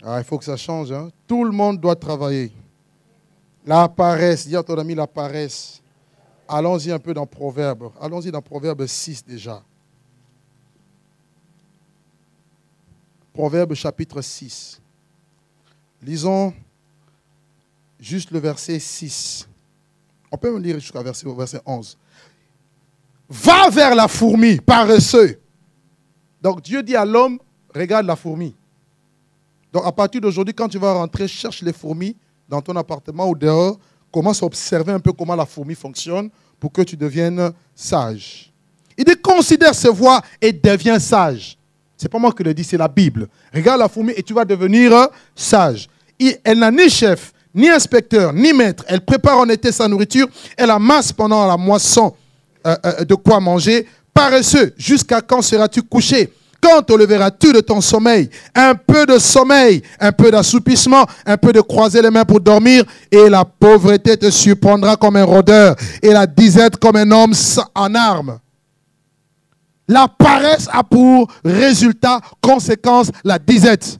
Ah, Il faut que ça change. Hein? Tout le monde doit travailler. La paresse, dis à ton ami la paresse. Allons-y un peu dans Proverbe. Allons-y dans Proverbe 6 déjà. Proverbe chapitre 6. Lisons juste le verset 6. On peut me lire jusqu'au verset, verset 11. Va vers la fourmi, paresseux, donc Dieu dit à l'homme, regarde la fourmi. Donc à partir d'aujourd'hui, quand tu vas rentrer, cherche les fourmis dans ton appartement ou dehors, commence à observer un peu comment la fourmi fonctionne pour que tu deviennes sage. Il dit, considère ses voies et deviens sage. C'est pas moi qui le dis, c'est la Bible. Regarde la fourmi et tu vas devenir sage. Elle n'a ni chef, ni inspecteur, ni maître. Elle prépare en été sa nourriture. Elle amasse pendant la moisson euh, euh, de quoi manger paresseux, jusqu'à quand seras-tu couché? Quand te leveras-tu de ton sommeil? Un peu de sommeil, un peu d'assoupissement, un peu de croiser les mains pour dormir, et la pauvreté te surprendra comme un rôdeur, et la disette comme un homme en armes. La paresse a pour résultat, conséquence, la disette.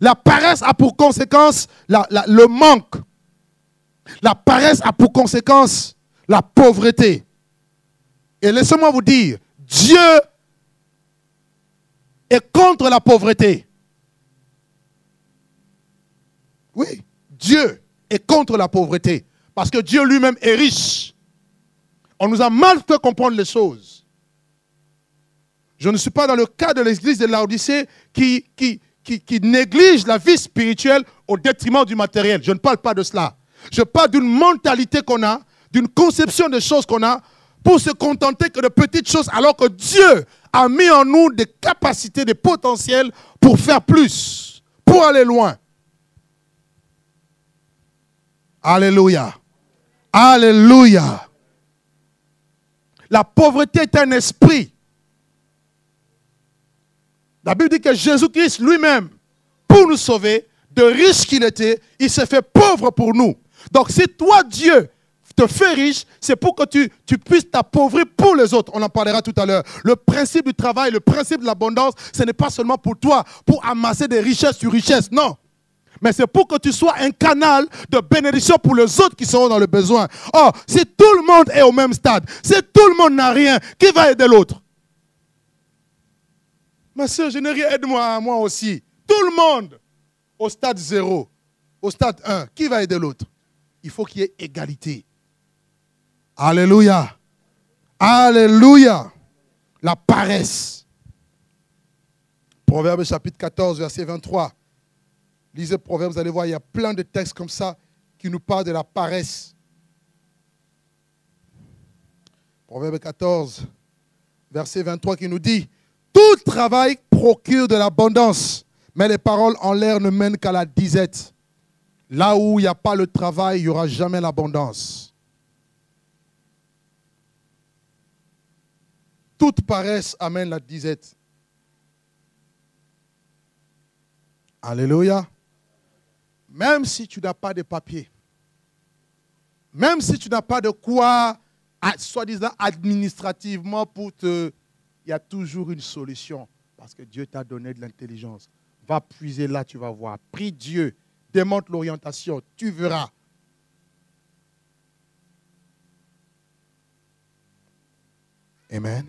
La paresse a pour conséquence le manque. La paresse a pour conséquence la pauvreté. Et laissez-moi vous dire, Dieu est contre la pauvreté. Oui, Dieu est contre la pauvreté. Parce que Dieu lui-même est riche. On nous a mal fait comprendre les choses. Je ne suis pas dans le cas de l'église de l'Odyssée qui, qui, qui, néglige la vie spirituelle au détriment du matériel. Je ne parle pas de cela. Je parle d'une mentalité qu'on a, d'une conception des choses qu'on a pour se contenter que de petites choses alors que Dieu a mis en nous des capacités, des potentiels pour faire plus, pour aller loin. Alléluia. Alléluia. La pauvreté est un esprit. La Bible dit que Jésus-Christ lui-même, pour nous sauver, de riche qu'il était, il s'est fait pauvre pour nous. Donc si toi, Dieu, te fait riche, c'est pour que tu, tu puisses t'appauvrir pour les autres. On en parlera tout à l'heure. Le principe du travail, le principe de l'abondance, ce n'est pas seulement pour toi, pour amasser des richesses sur richesses. Non. Mais c'est pour que tu sois un canal de bénédiction pour les autres qui seront dans le besoin. Oh, si tout le monde est au même stade, si tout le monde n'a rien, qui va aider l'autre? Ma soeur, je n'ai rien, aide-moi, moi aussi. Tout le monde au stade 0, au stade 1, qui va aider l'autre? Il faut qu'il y ait égalité. Alléluia. Alléluia. La paresse. Proverbe chapitre 14, verset 23. Lisez Proverbe, vous allez voir, il y a plein de textes comme ça qui nous parlent de la paresse. Proverbe 14, verset 23 qui nous dit, tout travail procure de l'abondance, mais les paroles en l'air ne mènent qu'à la disette. Là où il n'y a pas le travail, il n'y aura jamais l'abondance. Toute paresse amène la disette. Alléluia. Même si tu n'as pas de papier, même si tu n'as pas de quoi, soi-disant administrativement, pour te... Il y a toujours une solution. Parce que Dieu t'a donné de l'intelligence. Va puiser là, tu vas voir. Prie Dieu. Démontre l'orientation. Tu verras. Amen.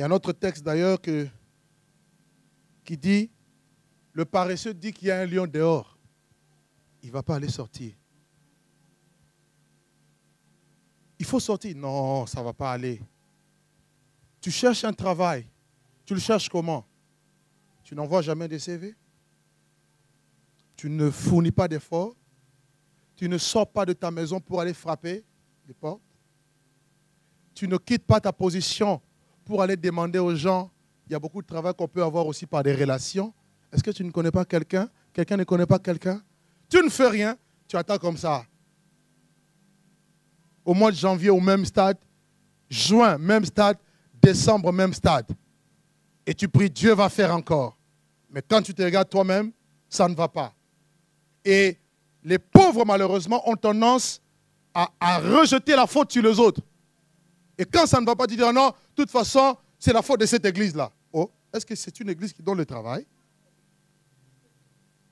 Il y a un autre texte d'ailleurs qui dit, le paresseux dit qu'il y a un lion dehors. Il ne va pas aller sortir. Il faut sortir. Non, ça ne va pas aller. Tu cherches un travail. Tu le cherches comment? Tu n'envoies jamais de CV Tu ne fournis pas d'efforts? Tu ne sors pas de ta maison pour aller frapper les portes? Tu ne quittes pas ta position pour aller demander aux gens, il y a beaucoup de travail qu'on peut avoir aussi par des relations. Est-ce que tu ne connais pas quelqu'un? Quelqu'un ne connaît pas quelqu'un? Tu ne fais rien, tu attends comme ça. Au mois de janvier, au même stade. Juin, même stade. Décembre, même stade. Et tu pries, Dieu va faire encore. Mais quand tu te regardes toi-même, ça ne va pas. Et les pauvres, malheureusement, ont tendance à, rejeter la faute sur les autres. Et quand ça ne va pas, tu dis non, de toute façon, c'est la faute de cette église-là. Oh, est-ce que c'est une église qui donne le travail?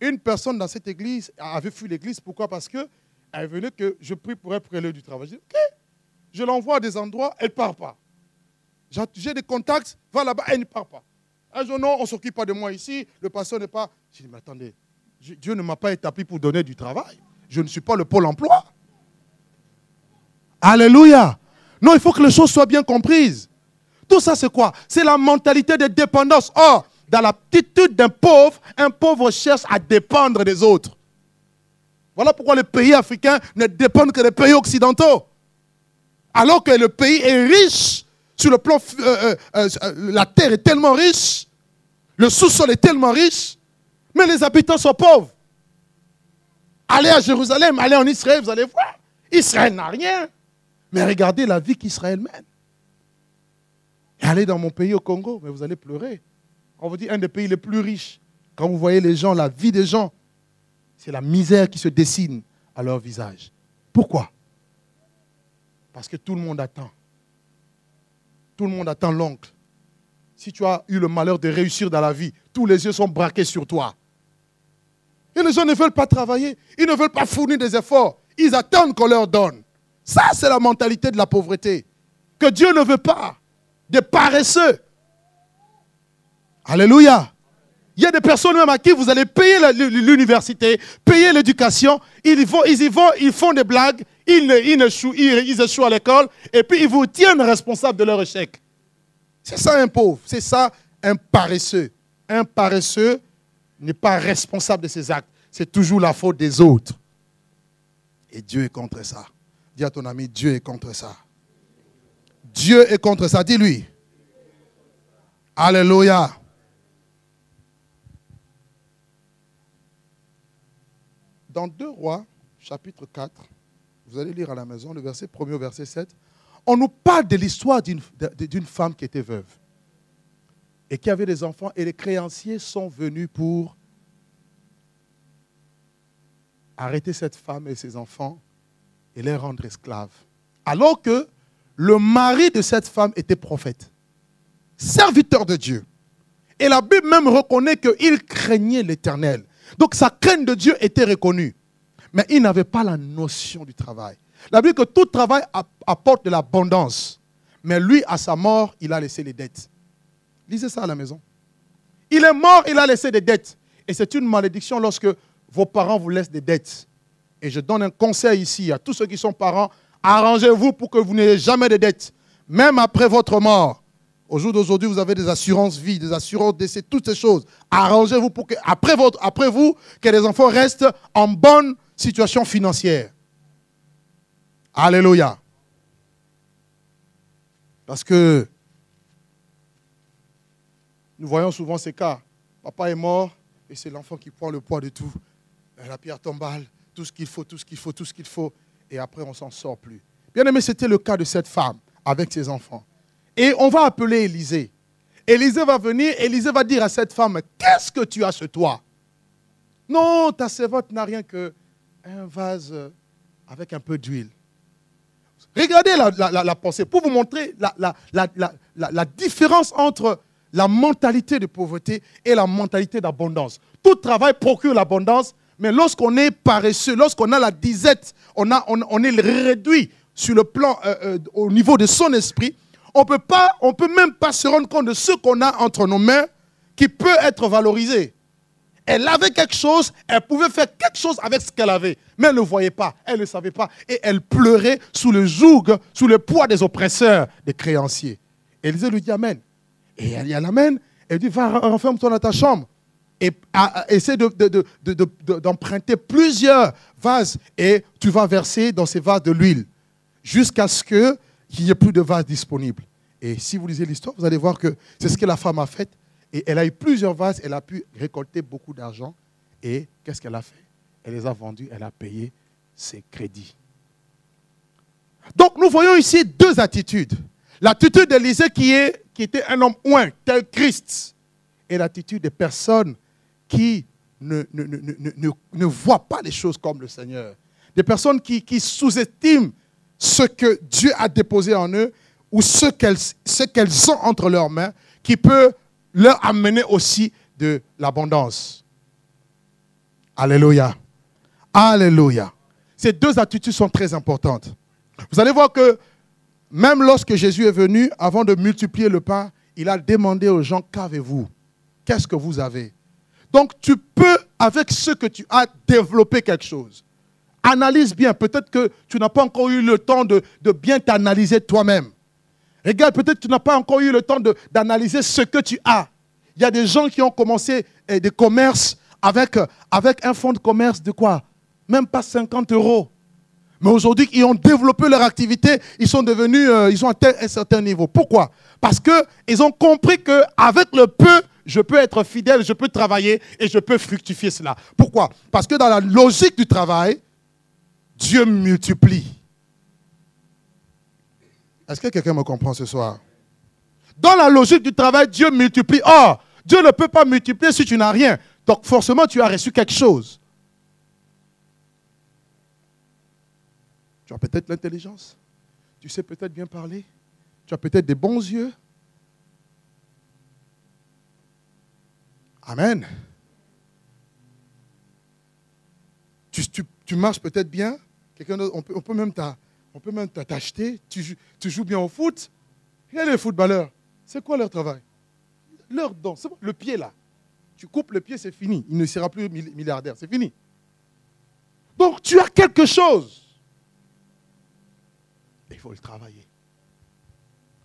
Une personne dans cette église avait fui l'église. Pourquoi? Parce qu'elle venait que je prie pour elle pour du travail. Je dis, ok, je l'envoie à des endroits, elle ne part pas. J'ai des contacts, va là-bas, elle ne part pas. Un jour, non, on ne s'occupe pas de moi ici, le pasteur n'est pas. Je dis, mais attendez, Dieu ne m'a pas établi pour donner du travail. Je ne suis pas le pôle emploi. Alléluia. Non, il faut que les choses soient bien comprises. Tout ça, c'est quoi? C'est la mentalité de dépendance. Or, dans l'attitude d'un pauvre, un pauvre cherche à dépendre des autres. Voilà pourquoi les pays africains ne dépendent que des pays occidentaux. Alors que le pays est riche, sur le plan. Euh, euh, euh, la terre est tellement riche, le sous-sol est tellement riche, mais les habitants sont pauvres. Allez à Jérusalem, allez en Israël, vous allez voir. Israël n'a rien. Mais regardez la vie qu'Israël mène. Et allez dans mon pays au Congo, mais vous allez pleurer. On vous dit un des pays les plus riches. Quand vous voyez les gens, la vie des gens, c'est la misère qui se dessine à leur visage. Pourquoi? Parce que tout le monde attend. Tout le monde attend l'oncle. Si tu as eu le malheur de réussir dans la vie, tous les yeux sont braqués sur toi. Et les gens ne veulent pas travailler. Ils ne veulent pas fournir des efforts. Ils attendent qu'on leur donne. Ça, c'est la mentalité de la pauvreté. Que Dieu ne veut pas. Des paresseux. Alléluia. Il y a des personnes même à qui vous allez payer l'université, payer l'éducation. Ils, vont, ils y vont, ils font des blagues, ils, ils, échouent, ils échouent à l'école, et puis ils vous tiennent responsable de leur échec. C'est ça un pauvre, c'est ça un paresseux. Un paresseux n'est pas responsable de ses actes. C'est toujours la faute des autres. Et Dieu est contre ça. Dis à ton ami, Dieu est contre ça. Dieu est contre ça. Dis-lui. Alléluia. Dans 2 Rois, chapitre 4, vous allez lire à la maison le verset 1 au verset 7, on nous parle de l'histoire d'une femme qui était veuve et qui avait des enfants et les créanciers sont venus pour arrêter cette femme et ses enfants et les rendre esclaves. Alors que le mari de cette femme était prophète, serviteur de Dieu. Et la Bible même reconnaît qu'il craignait l'Éternel. Donc sa crainte de Dieu était reconnue. Mais il n'avait pas la notion du travail. La Bible dit que tout travail apporte de l'abondance. Mais lui, à sa mort, il a laissé les dettes. Lisez ça à la maison. Il est mort, il a laissé des dettes. Et c'est une malédiction lorsque vos parents vous laissent des dettes. Et je donne un conseil ici à tous ceux qui sont parents. Arrangez-vous pour que vous n'ayez jamais de dettes. Même après votre mort. Au jour d'aujourd'hui, vous avez des assurances vie, des assurances décès, toutes ces choses. Arrangez-vous pour que, après, après vous, que les enfants restent en bonne situation financière. Alléluia. Parce que nous voyons souvent ces cas. Papa est mort et c'est l'enfant qui prend le poids de tout. La pierre tombale, tout ce qu'il faut, tout ce qu'il faut, tout ce qu'il faut. Et après, on s'en sort plus. Bien aimé, c'était le cas de cette femme avec ses enfants. Et on va appeler Élisée. Élisée va venir, Élisée va dire à cette femme, qu'est-ce que tu as chez toi? Non, ta servante n'a rien que un vase avec un peu d'huile. Regardez la, pensée pour vous montrer la, différence entre la mentalité de pauvreté et la mentalité d'abondance. Tout travail procure l'abondance, mais lorsqu'on est paresseux, lorsqu'on a la disette, on, est réduit sur le plan, euh, euh, au niveau de son esprit, on peut pas, on peut même pas se rendre compte de ce qu'on a entre nos mains qui peut être valorisé. Elle avait quelque chose, elle pouvait faire quelque chose avec ce qu'elle avait, mais elle ne voyait pas, elle ne savait pas, et elle pleurait sous le joug, sous le poids des oppresseurs, des créanciers. Élisée lui dit Amen. Et elle, elle amène, elle dit Va, renferme-toi dans ta chambre. Et essaie d'emprunter plusieurs vases et tu vas verser dans ces vases de l'huile jusqu'à ce qu'il n'y ait plus de vases disponibles. Et si vous lisez l'histoire, vous allez voir que c'est ce que la femme a fait. Et elle a eu plusieurs vases, elle a pu récolter beaucoup d'argent. Et qu'est-ce qu'elle a fait? Elle les a vendus, elle a payé ses crédits. Donc nous voyons ici deux attitudes. L'attitude d'Élisée qui, qui était un homme oint, tel Christ, et l'attitude des personnes qui ne, ne, voient pas les choses comme le Seigneur. Des personnes qui, sous-estiment ce que Dieu a déposé en eux ou ce qu'elles ont entre leurs mains, qui peut leur amener aussi de l'abondance. Alléluia. Alléluia. Ces deux attitudes sont très importantes. Vous allez voir que même lorsque Jésus est venu, avant de multiplier le pain, il a demandé aux gens, qu'avez-vous? Qu'est-ce que vous avez? Donc tu peux, avec ce que tu as, développer quelque chose. Analyse bien. Peut-être que tu n'as pas encore eu le temps de, bien t'analyser toi-même. Regarde, peut-être que tu n'as pas encore eu le temps d'analyser ce que tu as. Il y a des gens qui ont commencé eh, des commerces avec, avec un fonds de commerce de quoi? Même pas 50 euros. Mais aujourd'hui, ils ont développé leur activité, ils sont devenus, euh, ils ont atteint un certain niveau. Pourquoi? Parce qu'ils ont compris qu'avec le peu, je peux être fidèle, je peux travailler et je peux fructifier cela. Pourquoi? Parce que dans la logique du travail, Dieu multiplie. Est-ce que quelqu'un me comprend ce soir? Dans la logique du travail, Dieu multiplie. Or, Dieu ne peut pas multiplier si tu n'as rien. Donc forcément, tu as reçu quelque chose. Tu as peut-être l'intelligence. Tu sais peut-être bien parler. Tu as peut-être des bons yeux. Amen. Tu, marches peut-être bien. Quelqu'un on peut, on peut même t'acheter. Tu, joues bien au foot. Regardez les footballeurs. C'est quoi leur travail? Leur don. Le pied là. Tu coupes le pied, c'est fini. Il ne sera plus milliardaire. C'est fini. Donc tu as quelque chose. Il faut le travailler.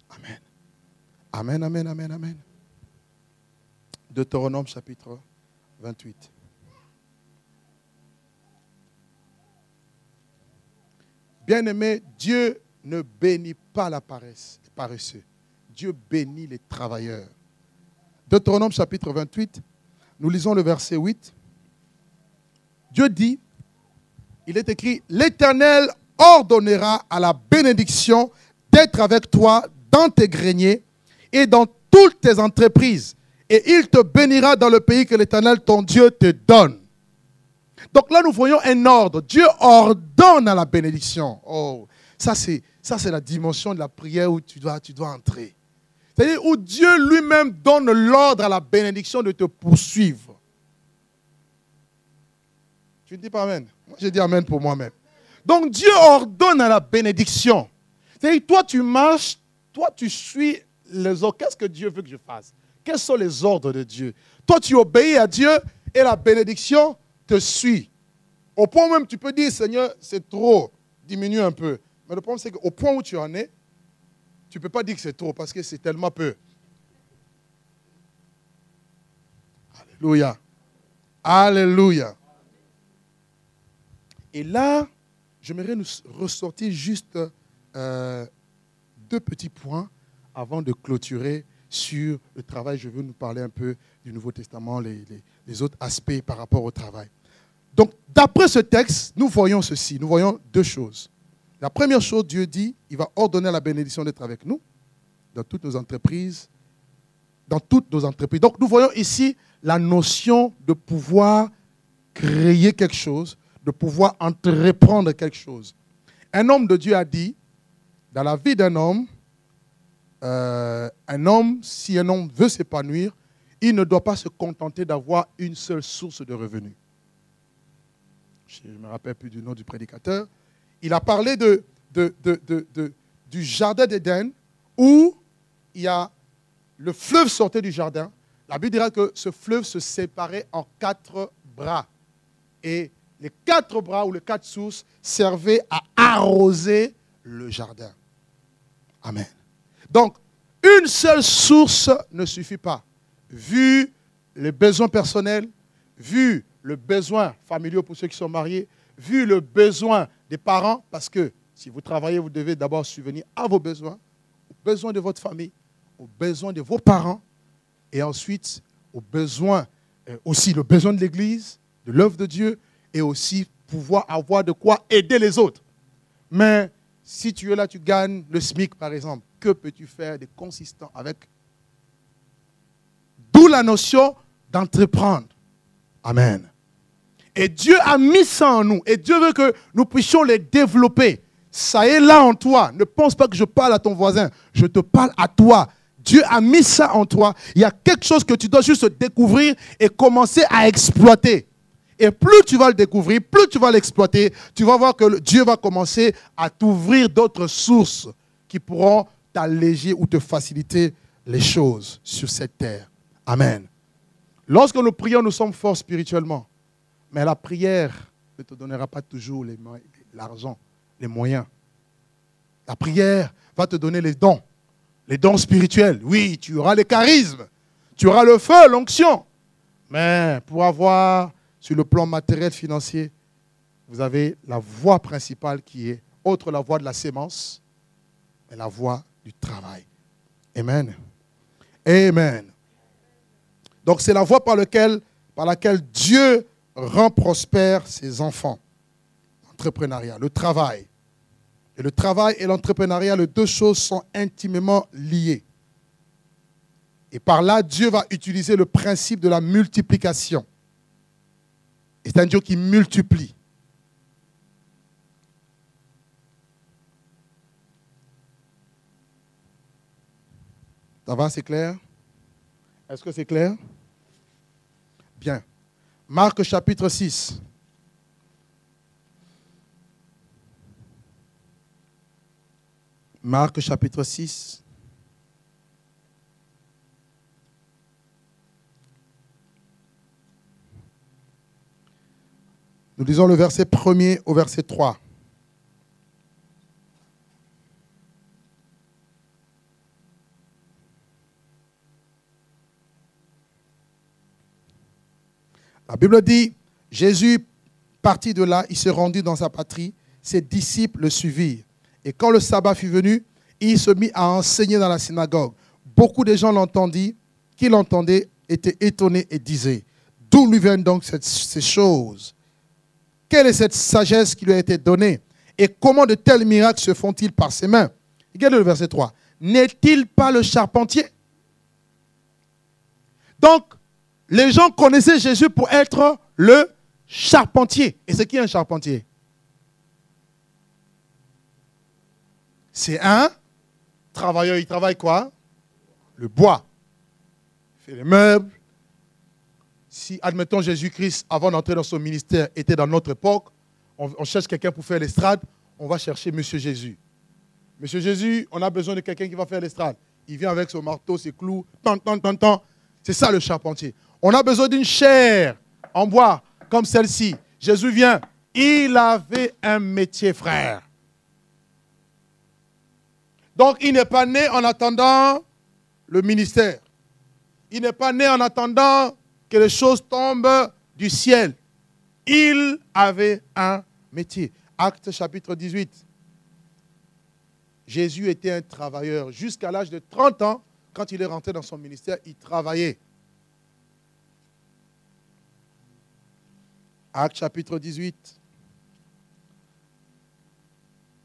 Amen. Amen, amen, amen, amen. Deutéronome chapitre 28. Bien-aimé, Dieu ne bénit pas la paresse, les paresseux. Dieu bénit les travailleurs. Deutéronome chapitre 28, nous lisons le verset 8. Dieu dit, il est écrit, l'Éternel ordonnera à la bénédiction d'être avec toi dans tes greniers et dans toutes tes entreprises. Et il te bénira dans le pays que l'Éternel, ton Dieu, te donne. Donc là, nous voyons un ordre. Dieu ordonne à la bénédiction. Oh, ça c'est, la dimension de la prière où tu dois, entrer. C'est-à-dire où Dieu lui-même donne l'ordre à la bénédiction de te poursuivre. Tu ne dis pas Amen. Moi, je dis Amen pour moi-même. Donc Dieu ordonne à la bénédiction. C'est-à-dire, toi, tu marches, toi, tu suis les. Qu'est-ce que Dieu veut que je fasse Quels sont les ordres de Dieu? Toi, tu obéis à Dieu et la bénédiction te suit. Au point même, tu peux dire, Seigneur, c'est trop, diminue un peu. Mais le problème, c'est qu'au point où tu en es, tu ne peux pas dire que c'est trop parce que c'est tellement peu. Alléluia. Alléluia. Et là, j'aimerais nous ressortir juste euh, deux petits points avant de clôturer sur le travail. Je veux nous parler un peu du Nouveau Testament, les, les autres aspects par rapport au travail. Donc, d'après ce texte, nous voyons ceci. Nous voyons deux choses. La première chose, Dieu dit, il va ordonner la bénédiction d'être avec nous dans toutes nos entreprises. Dans toutes nos entreprises. Donc, nous voyons ici la notion de pouvoir créer quelque chose de pouvoir entreprendre quelque chose. Un homme de Dieu a dit, dans la vie d'un homme, euh, un homme, si un homme veut s'épanouir, il ne doit pas se contenter d'avoir une seule source de revenus. Je ne me rappelle plus du nom du prédicateur. Il a parlé du jardin d'Éden où il y a le fleuve sortait du jardin. La Bible dira que ce fleuve se séparait en quatre bras. Et les quatre bras ou les quatre sources servaient à arroser le jardin. Amen. Donc, une seule source ne suffit pas. Vu les besoins personnels, vu le besoin familial pour ceux qui sont mariés, vu le besoin des parents, parce que si vous travaillez, vous devez d'abord subvenir à vos besoins, aux besoins de votre famille, aux besoins de vos parents, et ensuite aux besoins, euh, aussi le besoin de l'Église, de l'œuvre de Dieu, et aussi pouvoir avoir de quoi aider les autres. Mais si tu es là, tu gagnes le SMIC par exemple, que peux-tu faire de consistant avec? D'où la notion d'entreprendre. Amen. Et Dieu a mis ça en nous. Et Dieu veut que nous puissions les développer. Ça est là en toi. Ne pense pas que je parle à ton voisin. Je te parle à toi. Dieu a mis ça en toi. Il y a quelque chose que tu dois juste découvrir et commencer à exploiter. Et plus tu vas le découvrir, plus tu vas l'exploiter, tu vas voir que Dieu va commencer à t'ouvrir d'autres sources qui pourront t'alléger ou te faciliter les choses sur cette terre. Amen. Lorsque nous prions, nous sommes forts spirituellement. Mais la prière ne te donnera pas toujours l'argent, les moyens. La prière va te donner les dons, les dons spirituels. Oui, tu auras les charismes, tu auras le feu, l'onction. Mais pour avoir sur le plan matériel financier, vous avez la voie principale qui est, autre la voie de la sémence, mais la voie du travail. Amen. Amen. Donc c'est la voie par laquelle, Dieu rend prospère ses enfants. Entrepreneuriat, le travail. Et le travail et l'entrepreneuriat, les deux choses sont intimement liées. Et par là, Dieu va utiliser le principe de la multiplication. C'est un Dieu qui multiplie. Ça va, c'est clair? Est-ce que c'est clair? Bien. Marc chapitre 6. Marc chapitre 6. Nous lisons le verset 1er au verset 3. La Bible dit, Jésus partit de là, il se rendit dans sa patrie, ses disciples le suivirent. Et quand le sabbat fut venu, il se mit à enseigner dans la synagogue. Beaucoup de gens l'entendirent, qui l'entendaient étaient étonnés et disaient, d'où lui viennent donc ces choses? Quelle est cette sagesse qui lui a été donnée Et comment de tels miracles se font-ils par ses mains? Regardez le verset 3. N'est-il pas le charpentier? Donc, les gens connaissaient Jésus pour être le charpentier. Et c'est qui un charpentier? C'est un travailleur. Il travaille quoi? Le bois. Il fait les meubles. Si, admettons, Jésus-Christ, avant d'entrer dans son ministère, était dans notre époque, on, cherche quelqu'un pour faire l'estrade, on va chercher Monsieur Jésus. Monsieur Jésus, on a besoin de quelqu'un qui va faire l'estrade. Il vient avec son marteau, ses clous, tant, tant, tant, tant. C'est ça le charpentier. On a besoin d'une chair en bois comme celle-ci. Jésus vient. Il avait un métier, frère. Donc, il n'est pas né en attendant le ministère. Il n'est pas né en attendant que les choses tombent du ciel. Il avait un métier. Acte chapitre 18. Jésus était un travailleur. Jusqu'à l'âge de 30 ans, quand il est rentré dans son ministère, il travaillait. Acte chapitre 18.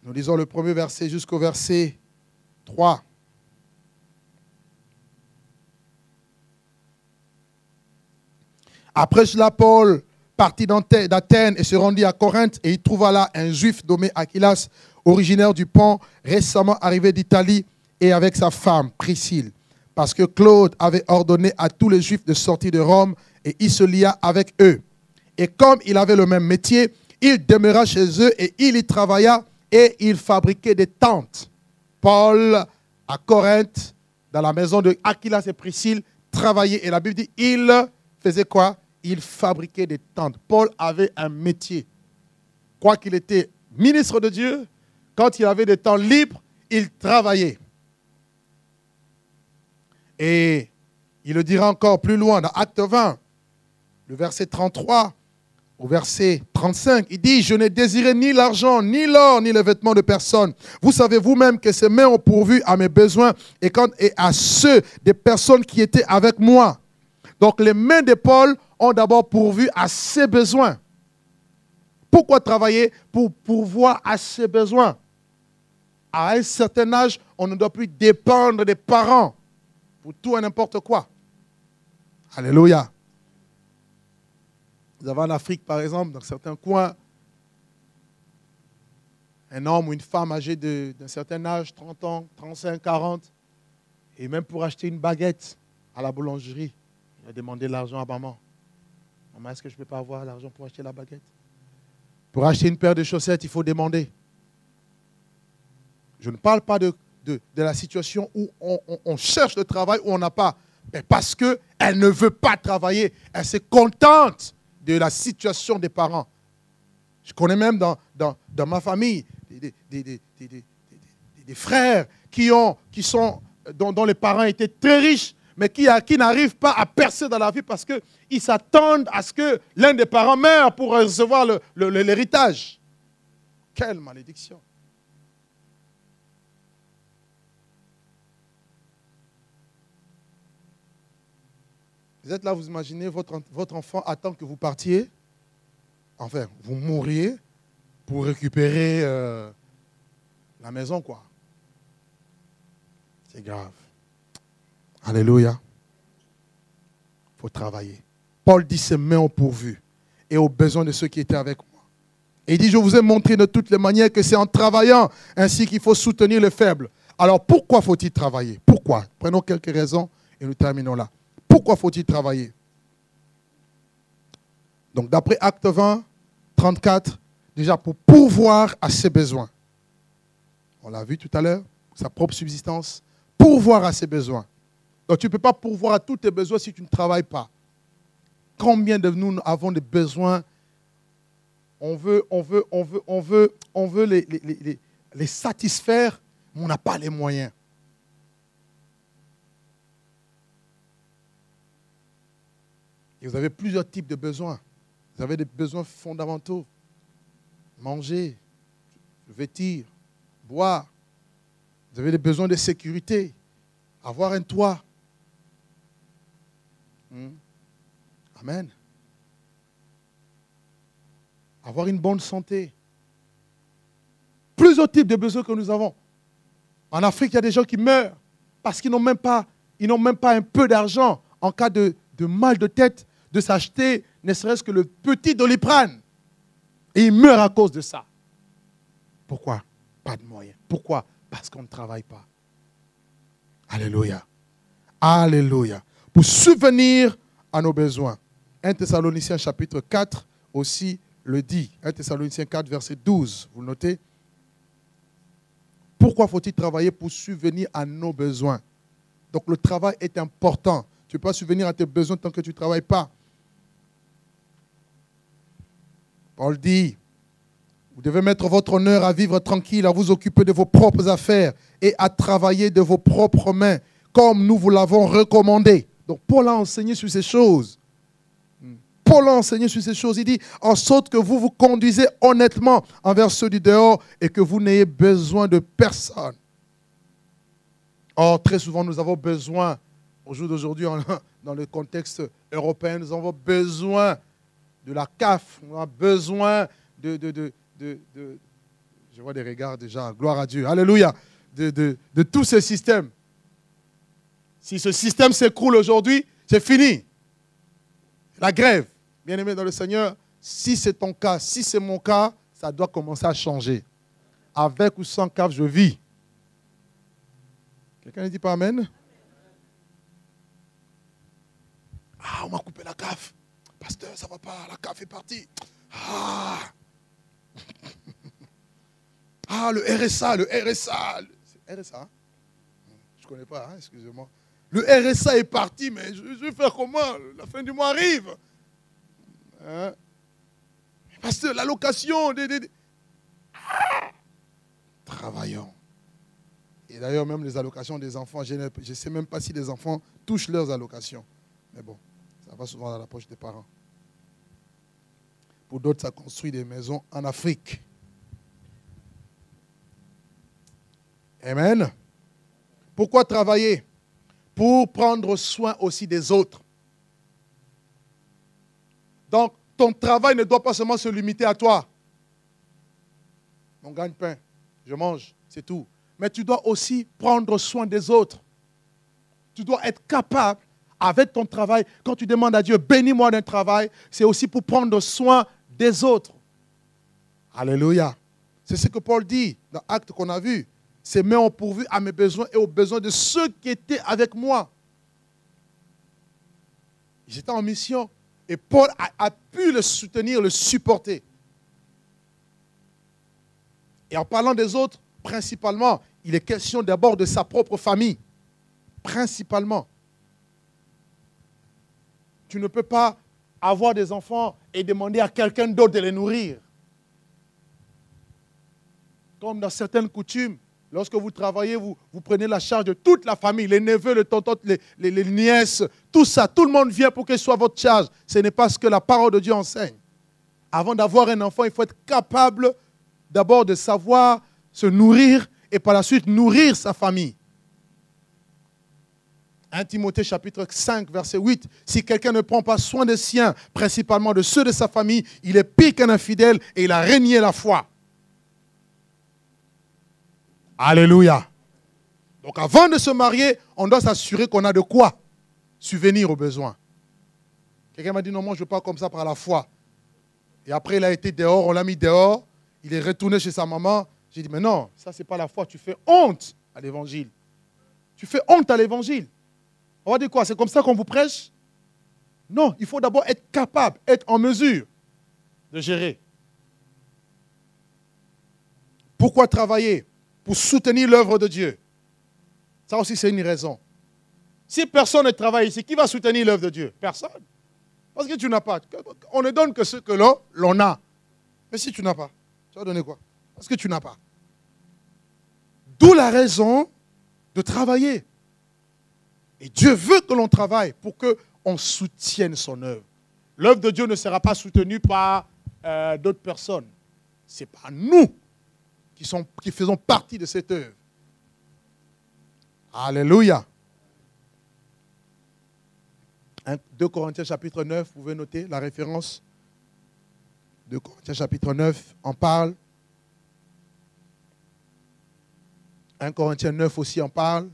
Nous lisons le premier verset jusqu'au verset 3. Après cela, Paul partit d'Athènes et se rendit à Corinthe et il trouva là un juif nommé Aquilas, originaire du pont, récemment arrivé d'Italie et avec sa femme Priscille. Parce que Claude avait ordonné à tous les juifs de sortir de Rome et il se lia avec eux. Et comme il avait le même métier, il demeura chez eux et il y travailla et il fabriquait des tentes. Paul à Corinthe, dans la maison de Aquilas et Priscille, travaillait. Et la Bible dit, il faisait quoi? Il fabriquait des tentes. Paul avait un métier. Quoi qu'il était ministre de Dieu, quand il avait des temps libres, il travaillait. Et il le dira encore plus loin dans Acte 20, le verset 33 au verset 35, il dit, je n'ai désiré ni l'argent, ni l'or, ni les vêtements de personne. Vous savez vous-même que ces mains ont pourvu à mes besoins et, et à ceux des personnes qui étaient avec moi. Donc les mains de Paul ont d'abord pourvu à ses besoins. Pourquoi travailler Pour pourvoir à ses besoins? À un certain âge, on ne doit plus dépendre des parents pour tout et n'importe quoi. Alléluia. Vous avez en Afrique, par exemple, dans certains coins, un homme ou une femme âgée d'un certain âge, 30 ans, 35, 40, et même pour acheter une baguette à la boulangerie, il a demandé l'argent à maman. Maman, est-ce que je ne peux pas avoir l'argent pour acheter la baguette? Pour acheter une paire de chaussettes, il faut demander. Je ne parle pas de, de, la situation où on, on cherche le travail, où on n'a pas. Mais parce qu'elle ne veut pas travailler, elle se contente de la situation des parents. Je connais même dans, dans, ma famille des, des, frères qui, ont, qui sont, dont, les parents étaient très riches, mais qui, qui n'arrivent pas à percer dans la vie parce qu'ils s'attendent à ce que l'un des parents meure pour recevoir l'héritage. Quelle malédiction. Vous êtes là, vous imaginez, votre, votre enfant attend que vous partiez, enfin, vous mouriez pour récupérer euh, La maison, quoi. C'est grave. Alléluia. Il faut travailler. Paul dit ses mains ont pourvu et aux besoins de ceux qui étaient avec moi. Et il dit, je vous ai montré de toutes les manières que c'est en travaillant ainsi qu'il faut soutenir les faibles. Alors pourquoi faut-il travailler? Pourquoi? Prenons quelques raisons et nous terminons là. Pourquoi faut-il travailler? Donc d'après Acte 20, 34, déjà pour pourvoir à ses besoins. On l'a vu tout à l'heure, sa propre subsistance, pourvoir à ses besoins. Donc tu ne peux pas pourvoir à tous tes besoins si tu ne travailles pas. Combien de nous avons des besoins? On veut, on veut, on veut, on veut, on veut les, les, les satisfaire, mais on n'a pas les moyens. Et vous avez plusieurs types de besoins. Vous avez des besoins fondamentaux. Manger, vêtir, boire. Vous avez des besoins de sécurité, avoir un toit. Hmm. Amen. Avoir une bonne santé. Plusieurs types de besoins que nous avons. En Afrique, il y a des gens qui meurent parce qu'ils n'ont même pas, un peu d'argent en cas de, mal de tête de s'acheter ne serait-ce que le petit doliprane. Et ils meurent à cause de ça. Pourquoi? Pas de moyens. Pourquoi? Parce qu'on ne travaille pas. Alléluia. Alléluia. Pour subvenir à nos besoins. 1 Thessaloniciens chapitre 4 aussi le dit. 1 Thessaloniciens 4 verset 12. Vous notez Pourquoi faut-il travailler pour subvenir à nos besoins? Donc le travail est important. Tu ne peux pas subvenir à tes besoins tant que tu ne travailles pas. Paul dit, vous devez mettre votre honneur à vivre tranquille, à vous occuper de vos propres affaires et à travailler de vos propres mains, comme nous vous l'avons recommandé. Donc Paul a enseigné sur ces choses. Paul a enseigné sur ces choses. Il dit, en sorte que vous vous conduisez honnêtement envers ceux du dehors et que vous n'ayez besoin de personne. Or, très souvent, nous avons besoin, au jour d'aujourd'hui, dans le contexte européen, nous avons besoin de la CAF, on a besoin de, de, de, de, je vois des regards déjà, gloire à Dieu, alléluia, de, de tous ces systèmes. Si ce système s'écroule aujourd'hui, c'est fini. La grève, Bien-aimé dans le Seigneur, si c'est ton cas, si c'est mon cas, ça doit commencer à changer. Avec ou sans cave, je vis. Quelqu'un ne dit pas Amen? Ah, on m'a coupé la cave. Pasteur, ça ne va pas, la cave est partie. Ah, ah le RSA, le RSA. RSA hein? Je ne connais pas, hein, excusez-moi. Le RSA est parti, mais je, vais faire comment La fin du mois arrive. Hein? Parce que l'allocation. Des, Travaillons. Et d'ailleurs, même les allocations des enfants, je ne sais même pas si les enfants touchent leurs allocations. Mais bon, ça va souvent dans la poche des parents. Pour d'autres, ça construit des maisons en Afrique. Amen. Pourquoi travailler? Pour prendre soin aussi des autres. Donc, ton travail ne doit pas seulement se limiter à toi. On gagne pain, je mange, c'est tout. Mais tu dois aussi prendre soin des autres. Tu dois être capable, avec ton travail, quand tu demandes à Dieu, bénis-moi d'un travail, c'est aussi pour prendre soin des autres. Alléluia. C'est ce que Paul dit dans l'acte qu'on a vu. Ses mains ont pourvu à mes besoins et aux besoins de ceux qui étaient avec moi. J'étais en mission. Et Paul a, pu le soutenir, le supporter. Et en parlant des autres, principalement, il est question d'abord de sa propre famille. Principalement. Tu ne peux pas avoir des enfants et demander à quelqu'un d'autre de les nourrir. Comme dans certaines coutumes, Lorsque vous travaillez, vous, prenez la charge de toute la famille, les neveux, les tontons, les, nièces, tout ça. Tout le monde vient pour que ce soit votre charge. Ce n'est pas ce que la parole de Dieu enseigne. Avant d'avoir un enfant, il faut être capable d'abord de savoir se nourrir et par la suite nourrir sa famille. 1 Timothée chapitre 5, verset 8. Si quelqu'un ne prend pas soin des siens, principalement de ceux de sa famille, il est pire qu'un infidèle et il a régné la foi. Alléluia. Donc avant de se marier, on doit s'assurer qu'on a de quoi subvenir aux besoins. Quelqu'un m'a dit non, moi je pas comme ça par la foi. Et après, il a été dehors, on l'a mis dehors, il est retourné chez sa maman. J'ai dit, mais non, ça c'est pas la foi, tu fais honte à l'évangile. Tu fais honte à l'évangile. On va dire quoi C'est comme ça qu'on vous prêche? Non, il faut d'abord être capable, être en mesure de gérer. Pourquoi travailler? Pour soutenir l'œuvre de Dieu. Ça aussi, c'est une raison. Si personne ne travaille ici, qui va soutenir l'œuvre de Dieu? Personne. Parce que tu n'as pas. On ne donne que ce que l'on a. Mais si tu n'as pas, tu vas donner quoi? Parce que tu n'as pas. D'où la raison de travailler. Et Dieu veut que l'on travaille pour qu'on soutienne son œuvre. L'œuvre de Dieu ne sera pas soutenue par euh, d'autres personnes. Ce n'est pas nous qui, sont, faisons partie de cette œuvre. Alléluia. 2 Corinthiens chapitre 9, vous pouvez noter la référence. 2 Corinthiens chapitre 9 en parle. 1 Corinthiens 9 aussi en parle.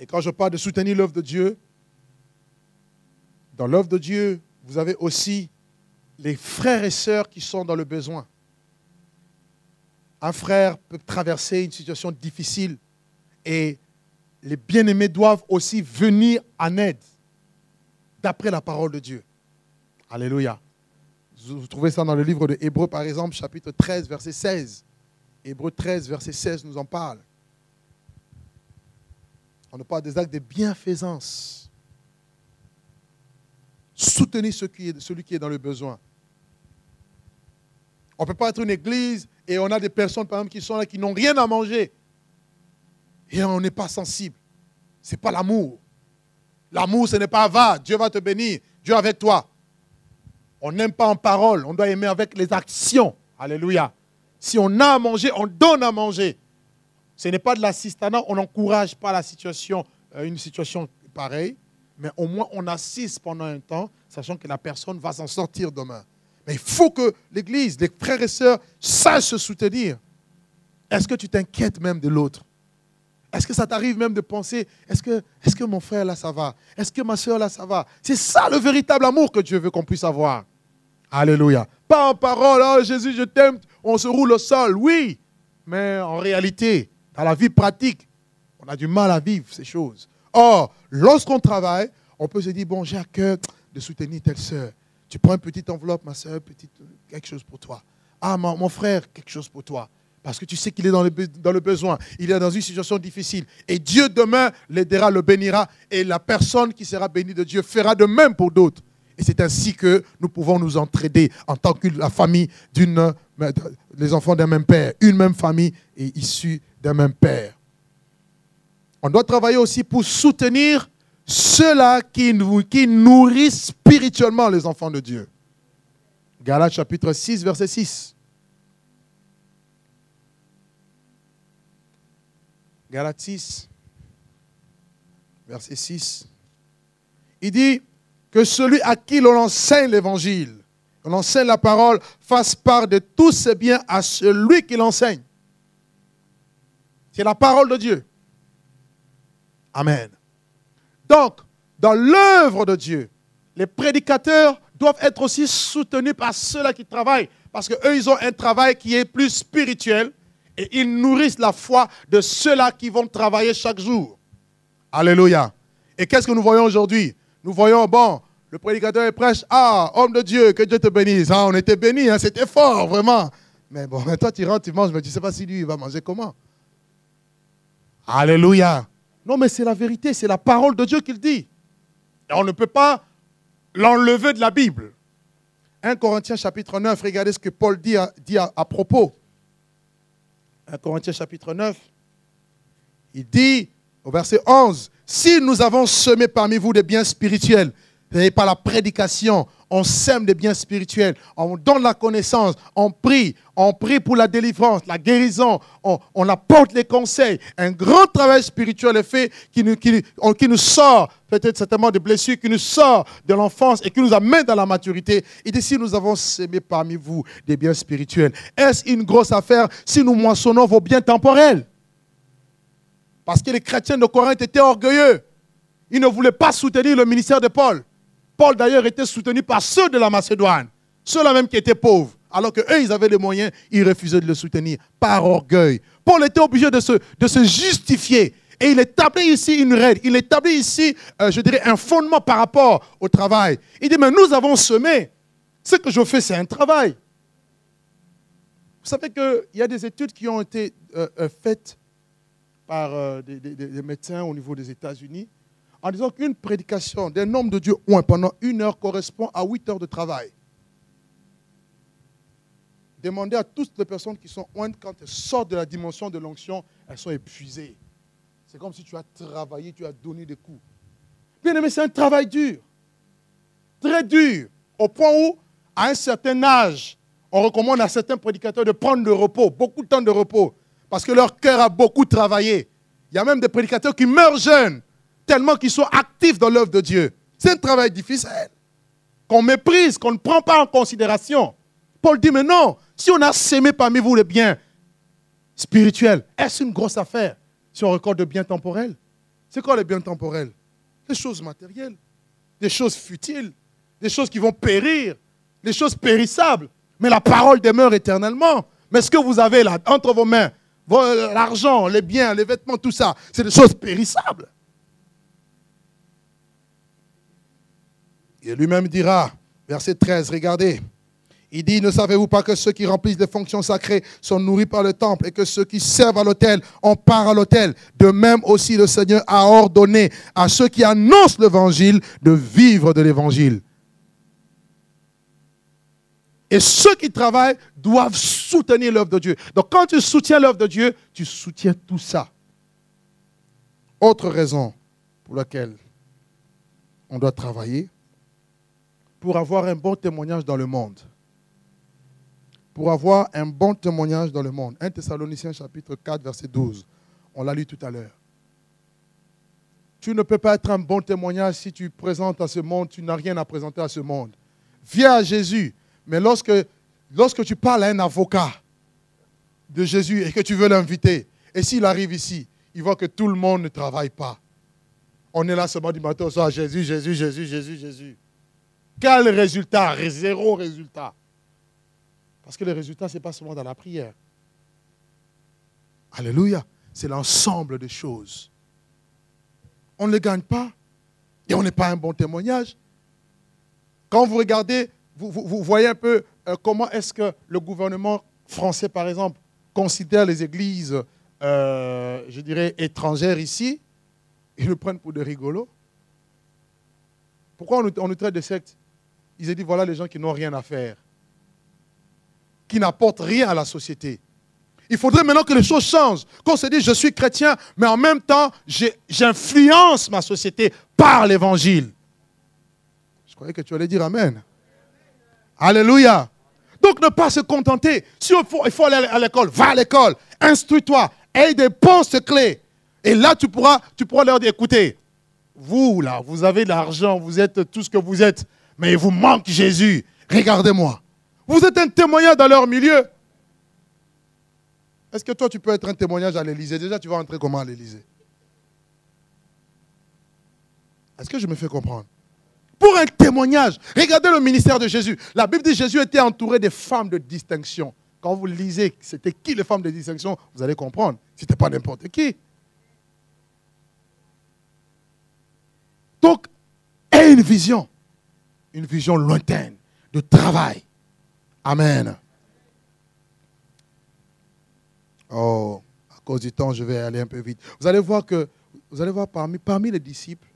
Et quand je parle de soutenir l'œuvre de Dieu, dans l'œuvre de Dieu, vous avez aussi les frères et sœurs qui sont dans le besoin. Un frère peut traverser une situation difficile et les bien-aimés doivent aussi venir en aide d'après la parole de Dieu. Alléluia. Vous trouvez ça dans le livre de Hébreu, par exemple, chapitre 13, verset 16. Hébreu 13, verset 16 nous en parle. On ne parle des actes de bienfaisance. Soutenez celui qui est dans le besoin. On ne peut pas être une église et on a des personnes, par qui sont là, qui n'ont rien à manger. Et on n'est pas sensible. Ce n'est pas l'amour. L'amour, ce n'est pas va, Dieu va te bénir, Dieu avec toi. On n'aime pas en parole, on doit aimer avec les actions. Alléluia. Si on a à manger, on donne à manger. Ce n'est pas de l'assistanat, on n'encourage pas la situation, euh, une situation pareille, mais au moins on assiste pendant un temps, sachant que la personne va s'en sortir demain. Mais il faut que l'Église, les frères et sœurs, sachent se soutenir. Est-ce que tu t'inquiètes même de l'autre? Est-ce que ça t'arrive même de penser, est-ce que, mon frère là ça va? Est-ce que ma soeur là ça va? C'est ça le véritable amour que Dieu veut qu'on puisse avoir. Alléluia. Pas en parole, oh Jésus, je t'aime, on se roule au sol, oui. Mais en réalité, dans la vie pratique, on a du mal à vivre ces choses. Or, lorsqu'on travaille, on peut se dire, bon, j'ai à cœur de soutenir telle soeur. Tu prends une petite enveloppe, ma soeur, petite, quelque chose pour toi. Ah, mon, frère, quelque chose pour toi. Parce que tu sais qu'il est dans le, dans le besoin. Il est dans une situation difficile. Et Dieu demain l'aidera, le bénira. Et la personne qui sera bénie de Dieu fera de même pour d'autres. Et c'est ainsi que nous pouvons nous entraider en tant que la famille d'une, les enfants d'un même père, une même famille et issus d'un même père. On doit travailler aussi pour soutenir ceux-là qui, qui nourrissent spirituellement les enfants de Dieu. Galates chapitre 6, verset 6. Galates 6, verset 6. Il dit que celui à qui l'on enseigne l'évangile, on enseigne la parole, fasse part de tous ses biens à celui qui l'enseigne. C'est la parole de Dieu. Amen. Donc, dans l'œuvre de Dieu, les prédicateurs doivent être aussi soutenus par ceux-là qui travaillent. Parce qu'eux, ils ont un travail qui est plus spirituel et ils nourrissent la foi de ceux-là qui vont travailler chaque jour. Alléluia. Et qu'est-ce que nous voyons aujourd'hui? Nous voyons, bon, le prédicateur est prêche. Ah, homme de Dieu, que Dieu te bénisse. Ah, on était bénis, hein, c'était fort, vraiment. Mais bon, toi, tu rentres, tu manges, mais tu ne sais pas si lui, il va manger comment? Alléluia. Non, mais c'est la vérité, c'est la parole de Dieu qu'il dit. Et on ne peut pas l'enlever de la Bible. 1 Corinthiens chapitre 9, regardez ce que Paul dit à, propos. 1 Corinthiens chapitre 9, il dit au verset 11, si nous avons semé parmi vous des biens spirituels, et par la prédication, on sème des biens spirituels, on donne la connaissance, on prie, on prie pour la délivrance, la guérison, on, apporte les conseils. Un grand travail spirituel est fait qui nous, sort peut-être certainement des blessures, qui nous sort de l'enfance et qui nous amène dans la maturité. Et d'ici, nous avons sémé parmi vous des biens spirituels. Est-ce une grosse affaire si nous moissonnons vos biens temporels? Parce que les chrétiens de Corinthe étaient orgueilleux. Ils ne voulaient pas soutenir le ministère de Paul. Paul d'ailleurs était soutenu par ceux de la Macédoine, ceux-là même qui étaient pauvres. Alors qu'eux, ils avaient les moyens, ils refusaient de le soutenir par orgueil. Paul était obligé de se, justifier. Et il établit ici une règle, il établit ici, euh, je dirais, un fondement par rapport au travail. Il dit, mais nous avons semé. Ce que je fais, c'est un travail. Vous savez qu'il y a des études qui ont été euh, euh, faites par des, médecins au niveau des États-Unis en disant qu'une prédication d'un homme de Dieu oint pendant une heure correspond à huit heures de travail. Demandez à toutes les personnes qui sont ointes, quand elles sortent de la dimension de l'onction, elles sont épuisées. C'est comme si tu as travaillé, tu as donné des coups. Bien aimé, c'est un travail dur. Très dur. Au point où, à un certain âge, on recommande à certains prédicateurs de prendre le repos, beaucoup de temps de repos, parce que leur cœur a beaucoup travaillé. Il y a même des prédicateurs qui meurent jeunes tellement qu'ils sont actifs dans l'œuvre de Dieu. C'est un travail difficile, qu'on méprise, qu'on ne prend pas en considération. Paul dit, mais non, si on a sémé parmi vous les biens spirituels, est-ce une grosse affaire si on record de biens temporels? C'est quoi les biens temporels? Les choses matérielles, des choses futiles, des choses qui vont périr, des choses périssables. Mais la parole demeure éternellement. Mais ce que vous avez là, entre vos mains, l'argent, les biens, les vêtements, tout ça, c'est des choses périssables. Et lui-même dira, verset 13, regardez, il dit, ne savez-vous pas que ceux qui remplissent des fonctions sacrées sont nourris par le temple et que ceux qui servent à l'autel ont part à l'autel? De même aussi le Seigneur a ordonné à ceux qui annoncent l'évangile de vivre de l'évangile. Et ceux qui travaillent doivent soutenir l'œuvre de Dieu. Donc quand tu soutiens l'œuvre de Dieu, tu soutiens tout ça. Autre raison pour laquelle on doit travailler, pour avoir un bon témoignage dans le monde. Pour avoir un bon témoignage dans le monde. 1 Thessaloniciens chapitre 4, verset 12. On l'a lu tout à l'heure. Tu ne peux pas être un bon témoignage si tu présentes à ce monde, tu n'as rien à présenter à ce monde. Viens à Jésus. Mais lorsque, lorsque tu parles à un avocat de Jésus et que tu veux l'inviter, et s'il arrive ici, il voit que tout le monde ne travaille pas. On est là seulement du matin au soir, Jésus, Jésus, Jésus, Jésus, Jésus. Quel résultat? Zéro résultat. Parce que le résultat, ce n'est pas seulement dans la prière. Alléluia. C'est l'ensemble des choses. On ne les gagne pas et on n'est pas un bon témoignage. Quand vous regardez, vous, voyez un peu euh, comment est-ce que le gouvernement français, par exemple, considère les églises, euh, je dirais, étrangères ici. Ils le prennent pour des rigolos. Pourquoi on on nous traite de secte ils ont dit voilà les gens qui n'ont rien à faire, qui n'apportent rien à la société. Il faudrait maintenant que les choses changent. Qu'on se dise, je suis chrétien, mais en même temps, j'influence ma société par l'évangile. Je croyais que tu allais dire Amen. Alléluia. Donc ne pas se contenter. Si il faut, aller à l'école, va à l'école, instruis-toi, aie des postes clés. Et là, tu pourras, tu pourras leur dire, écoutez, vous là, vous avez de l'argent, vous êtes tout ce que vous êtes, mais il vous manque Jésus. Regardez-moi. Vous êtes un témoignage dans leur milieu. Est-ce que toi, tu peux être un témoignage à l'Élysée? Déjà, tu vas entrer comment à l'Élysée? Est-ce que je me fais comprendre? Pour un témoignage, regardez le ministère de Jésus. La Bible dit Jésus était entouré de femmes de distinction. Quand vous lisez, c'était qui les femmes de distinction? Vous allez comprendre. Ce n'était pas n'importe qui. Donc, aie une vision une vision lointaine de travail. Amen. Oh, à cause du temps, je vais aller un peu vite. Vous allez voir que, vous allez voir parmi, parmi les disciples,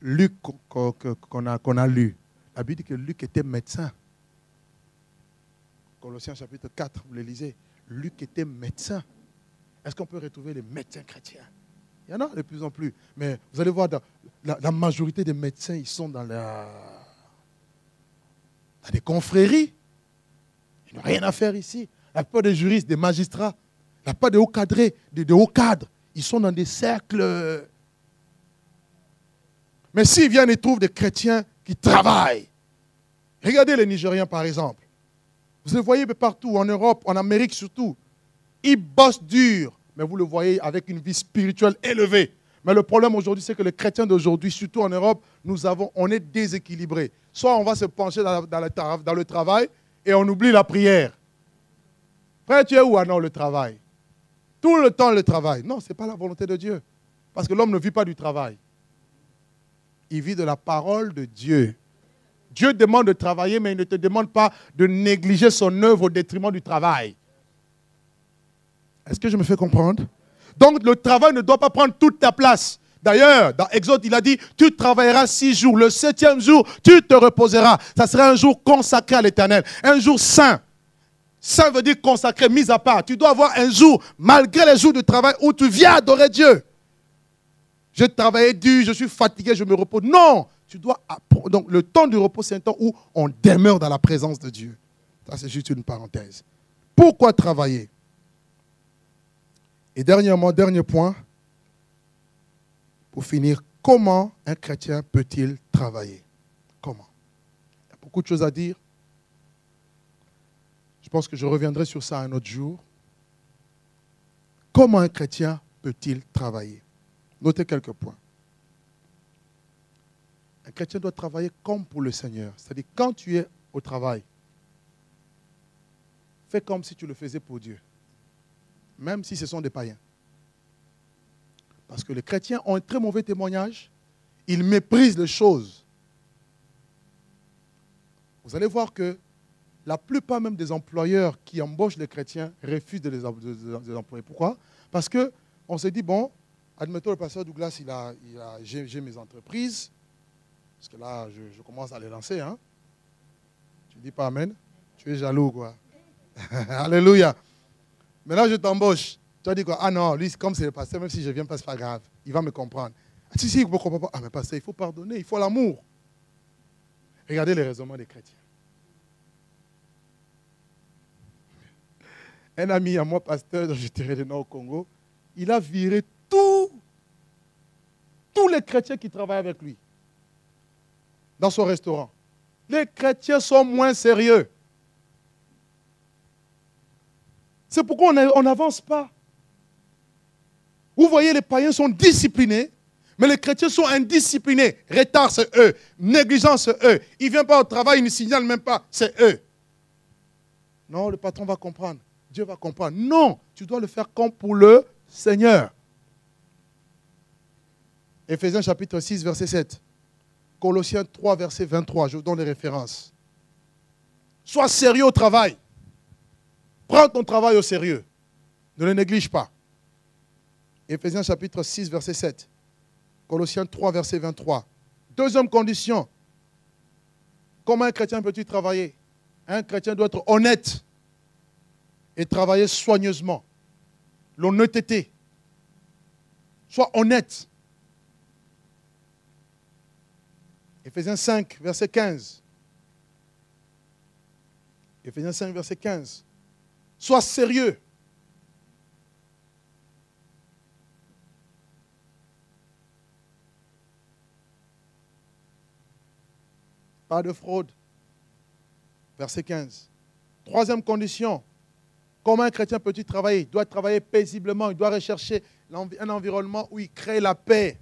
Luc qu'on a, qu'on a lu, la Bible dit que Luc était médecin. Colossiens chapitre 4, vous le lisez. Luc était médecin. Est-ce qu'on peut retrouver les médecins chrétiens? Il y en a de plus en plus. Mais vous allez voir, la, majorité des médecins, ils sont dans la dans des confréries. Ils n'ont rien à faire ici. La plupart des juristes, des magistrats, la plupart des hauts cadrés, des, hauts cadres, ils sont dans des cercles. Mais s'ils viennent et trouvent des chrétiens qui travaillent, regardez les Nigériens par exemple. Vous les voyez partout, en Europe, en Amérique surtout. Ils bossent dur, mais vous le voyez avec une vie spirituelle élevée. Mais le problème aujourd'hui, c'est que les chrétiens d'aujourd'hui, surtout en Europe, nous avons, on est déséquilibrés. Soit on va se pencher dans, le, travail et on oublie la prière. Frère, tu es où alors le travail? Tout le temps le travail. Non, ce n'est pas la volonté de Dieu. Parce que l'homme ne vit pas du travail. Il vit de la parole de Dieu. Dieu demande de travailler, mais il ne te demande pas de négliger son œuvre au détriment du travail. Est-ce que je me fais comprendre? Donc le travail ne doit pas prendre toute ta place. D'ailleurs, dans Exode, il a dit, tu travailleras six jours. Le septième jour, tu te reposeras. Ça sera un jour consacré à l'éternel. Un jour saint. Saint veut dire consacré, mis à part. Tu dois avoir un jour, malgré les jours de travail, où tu viens adorer Dieu. Je travaillé dur, je suis fatigué, je me repose. Non, tu dois. Donc, le temps du repos, c'est un temps où on demeure dans la présence de Dieu. Ça, c'est juste une parenthèse. Pourquoi travailler? Et dernièrement, dernier point, pour finir, comment un chrétien peut-il travailler? Comment? Il y a beaucoup de choses à dire. Je pense que je reviendrai sur ça un autre jour. Comment un chrétien peut-il travailler? Notez quelques points. Un chrétien doit travailler comme pour le Seigneur. C'est-à-dire, quand tu es au travail, fais comme si tu le faisais pour Dieu. Même si ce sont des païens. Parce que les chrétiens ont un très mauvais témoignage. Ils méprisent les choses. Vous allez voir que la plupart même des employeurs qui embauchent les chrétiens refusent de les, employer. Pourquoi? Parce qu'on se dit, bon, admettons le pasteur Douglas, il a, il j'ai mes entreprises, parce que là, je, commence à les lancer. Hein? Tu dis pas Amen Tu es jaloux, quoi. Alléluia. Là, je t'embauche. Tu as dit quoi? Ah non, lui, comme c'est le pasteur, même si je viens pas, ce pas grave. Il va me comprendre. Ah, si, si, il ne comprend pas. Ah, mais pasteur, il faut pardonner, il faut l'amour. Regardez les raisonnements des chrétiens. Un ami à moi, pasteur, dont j'étais le au Congo, il a viré tous les chrétiens qui travaillent avec lui dans son restaurant. Les chrétiens sont moins sérieux. C'est pourquoi on n'avance pas. Vous voyez, les païens sont disciplinés, mais les chrétiens sont indisciplinés. Retard, c'est eux. Négligence, c'est eux. Ils ne viennent pas au travail, ils ne signalent même pas, c'est eux. Non, le patron va comprendre. Dieu va comprendre. Non, tu dois le faire comme pour le Seigneur. Éphésiens chapitre 6, verset 7. Colossiens 3, verset 23. Je vous donne les références. Sois sérieux au travail. Prends ton travail au sérieux. Ne le néglige pas. Éphésiens chapitre 6, verset 7. Colossiens 3, verset 23. Deuxième condition. Comment un chrétien peut-il travailler? Un chrétien doit être honnête et travailler soigneusement. L'honnêteté. Sois honnête. Éphésiens 5, verset 15. Éphésiens 5, verset 15. Sois sérieux. Pas de fraude. Verset 15. Troisième condition. Comment un chrétien peut-il travailler? Il doit travailler paisiblement. Il doit rechercher un environnement où il crée la paix.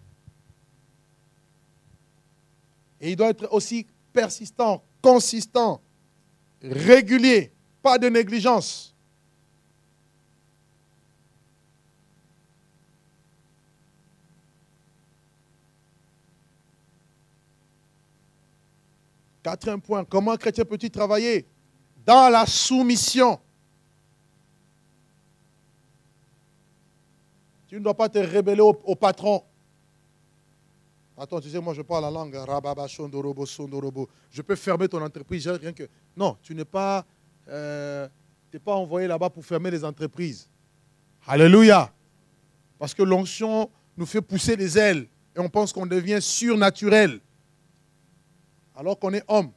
Et il doit être aussi persistant, consistant, régulier, pas de négligence. Quatrième point, comment un chrétien peut-il travailler Dans la soumission? Tu ne dois pas te rébeller au, patron. Attends, tu sais, moi je parle la langue. Je peux fermer ton entreprise, rien que. Non, tu n'es pas, euh, pas envoyé là-bas pour fermer les entreprises. Alléluia. Parce que l'onction nous fait pousser les ailes et on pense qu'on devient surnaturel alors qu'on est homme.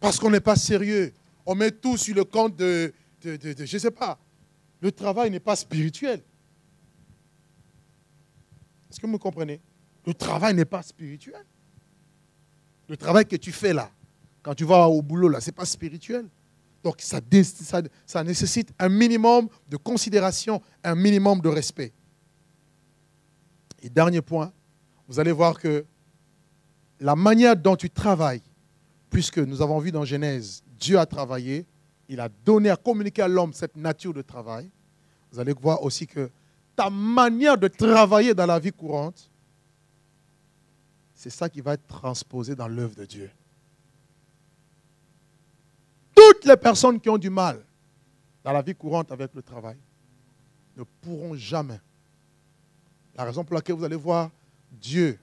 Parce qu'on n'est pas sérieux. On met tout sur le compte de, je ne sais pas. Le travail n'est pas spirituel. Est-ce que vous me comprenez? Le travail n'est pas spirituel. Le travail que tu fais là, quand tu vas au boulot là, ce n'est pas spirituel. Donc ça, nécessite un minimum de considération, un minimum de respect. Et dernier point, vous allez voir que la manière dont tu travailles, puisque nous avons vu dans Genèse, Dieu a travaillé, il a donné à communiquer à l'homme cette nature de travail. Vous allez voir aussi que ta manière de travailler dans la vie courante, c'est ça qui va être transposé dans l'œuvre de Dieu. Toutes les personnes qui ont du mal dans la vie courante avec le travail ne pourront jamais. La raison pour laquelle vous allez voir Dieu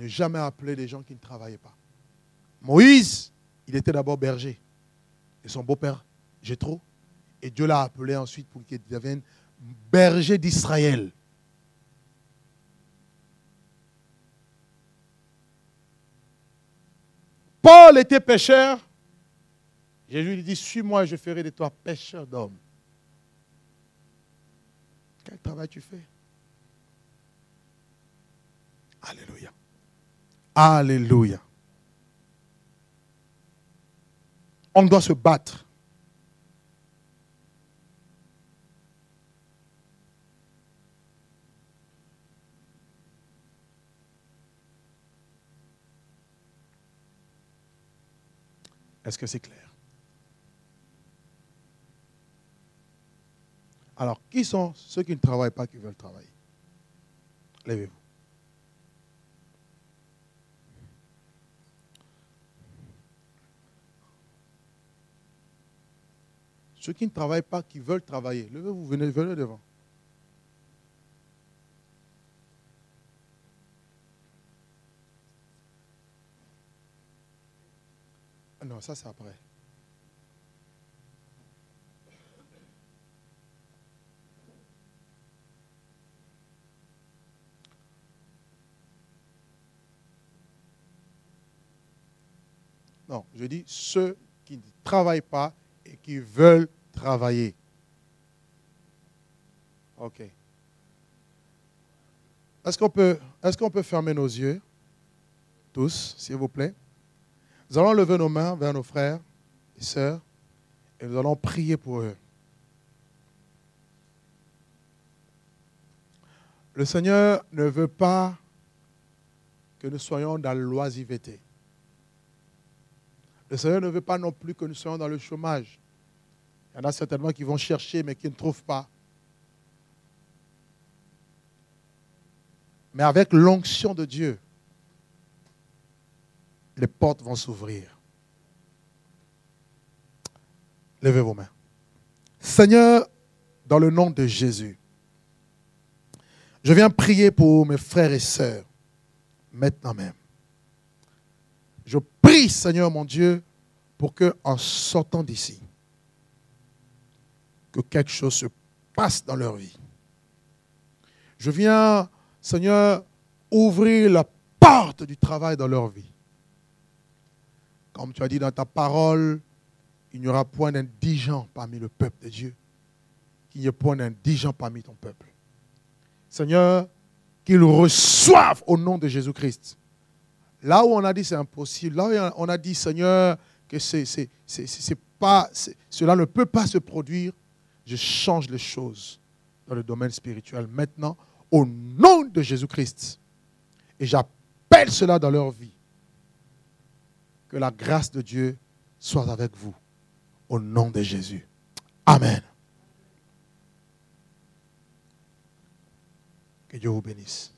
ne jamais appeler les gens qui ne travaillaient pas. Moïse, il était d'abord berger. Et son beau-père, Jétro. Et Dieu l'a appelé ensuite pour qu'il devienne berger d'Israël. Paul était pêcheur. Jésus lui dit, suis-moi, je ferai de toi pêcheur d'hommes. Quel travail tu fais? Alléluia. Alléluia. On doit se battre. Est-ce que c'est clair? Alors, qui sont ceux qui ne travaillent pas, qui veulent travailler? Levez-vous. Ceux qui ne travaillent pas, qui veulent travailler, levez-vous, venez, venez devant. Non, ça c'est après. Non, je dis ceux qui ne travaillent pas et qui veulent travailler. OK. Est-ce qu'on peut, est peut fermer nos yeux Tous, s'il vous plaît? Nous allons lever nos mains vers nos frères et sœurs et nous allons prier pour eux. Le Seigneur ne veut pas que nous soyons dans l'oisiveté. Le Seigneur ne veut pas non plus que nous soyons dans le chômage. Il y en a certainement qui vont chercher mais qui ne trouvent pas. Mais avec l'onction de Dieu, les portes vont s'ouvrir. Levez vos mains. Seigneur, dans le nom de Jésus, je viens prier pour mes frères et sœurs, maintenant même. Je prie, Seigneur mon Dieu, pour que en sortant d'ici, que quelque chose se passe dans leur vie. Je viens, Seigneur, ouvrir la porte du travail dans leur vie. Comme tu as dit dans ta parole, il n'y aura point d'indigent parmi le peuple de Dieu. Qu'il n'y ait point d'indigent parmi ton peuple. Seigneur, qu'ils reçoivent au nom de Jésus-Christ. Là où on a dit c'est impossible, là où on a dit Seigneur que c'est, c'est, pas, cela ne peut pas se produire, je change les choses dans le domaine spirituel maintenant au nom de Jésus-Christ. Et j'appelle cela dans leur vie. Que la grâce de Dieu soit avec vous. Au nom de Jésus. Amen. Que Dieu vous bénisse.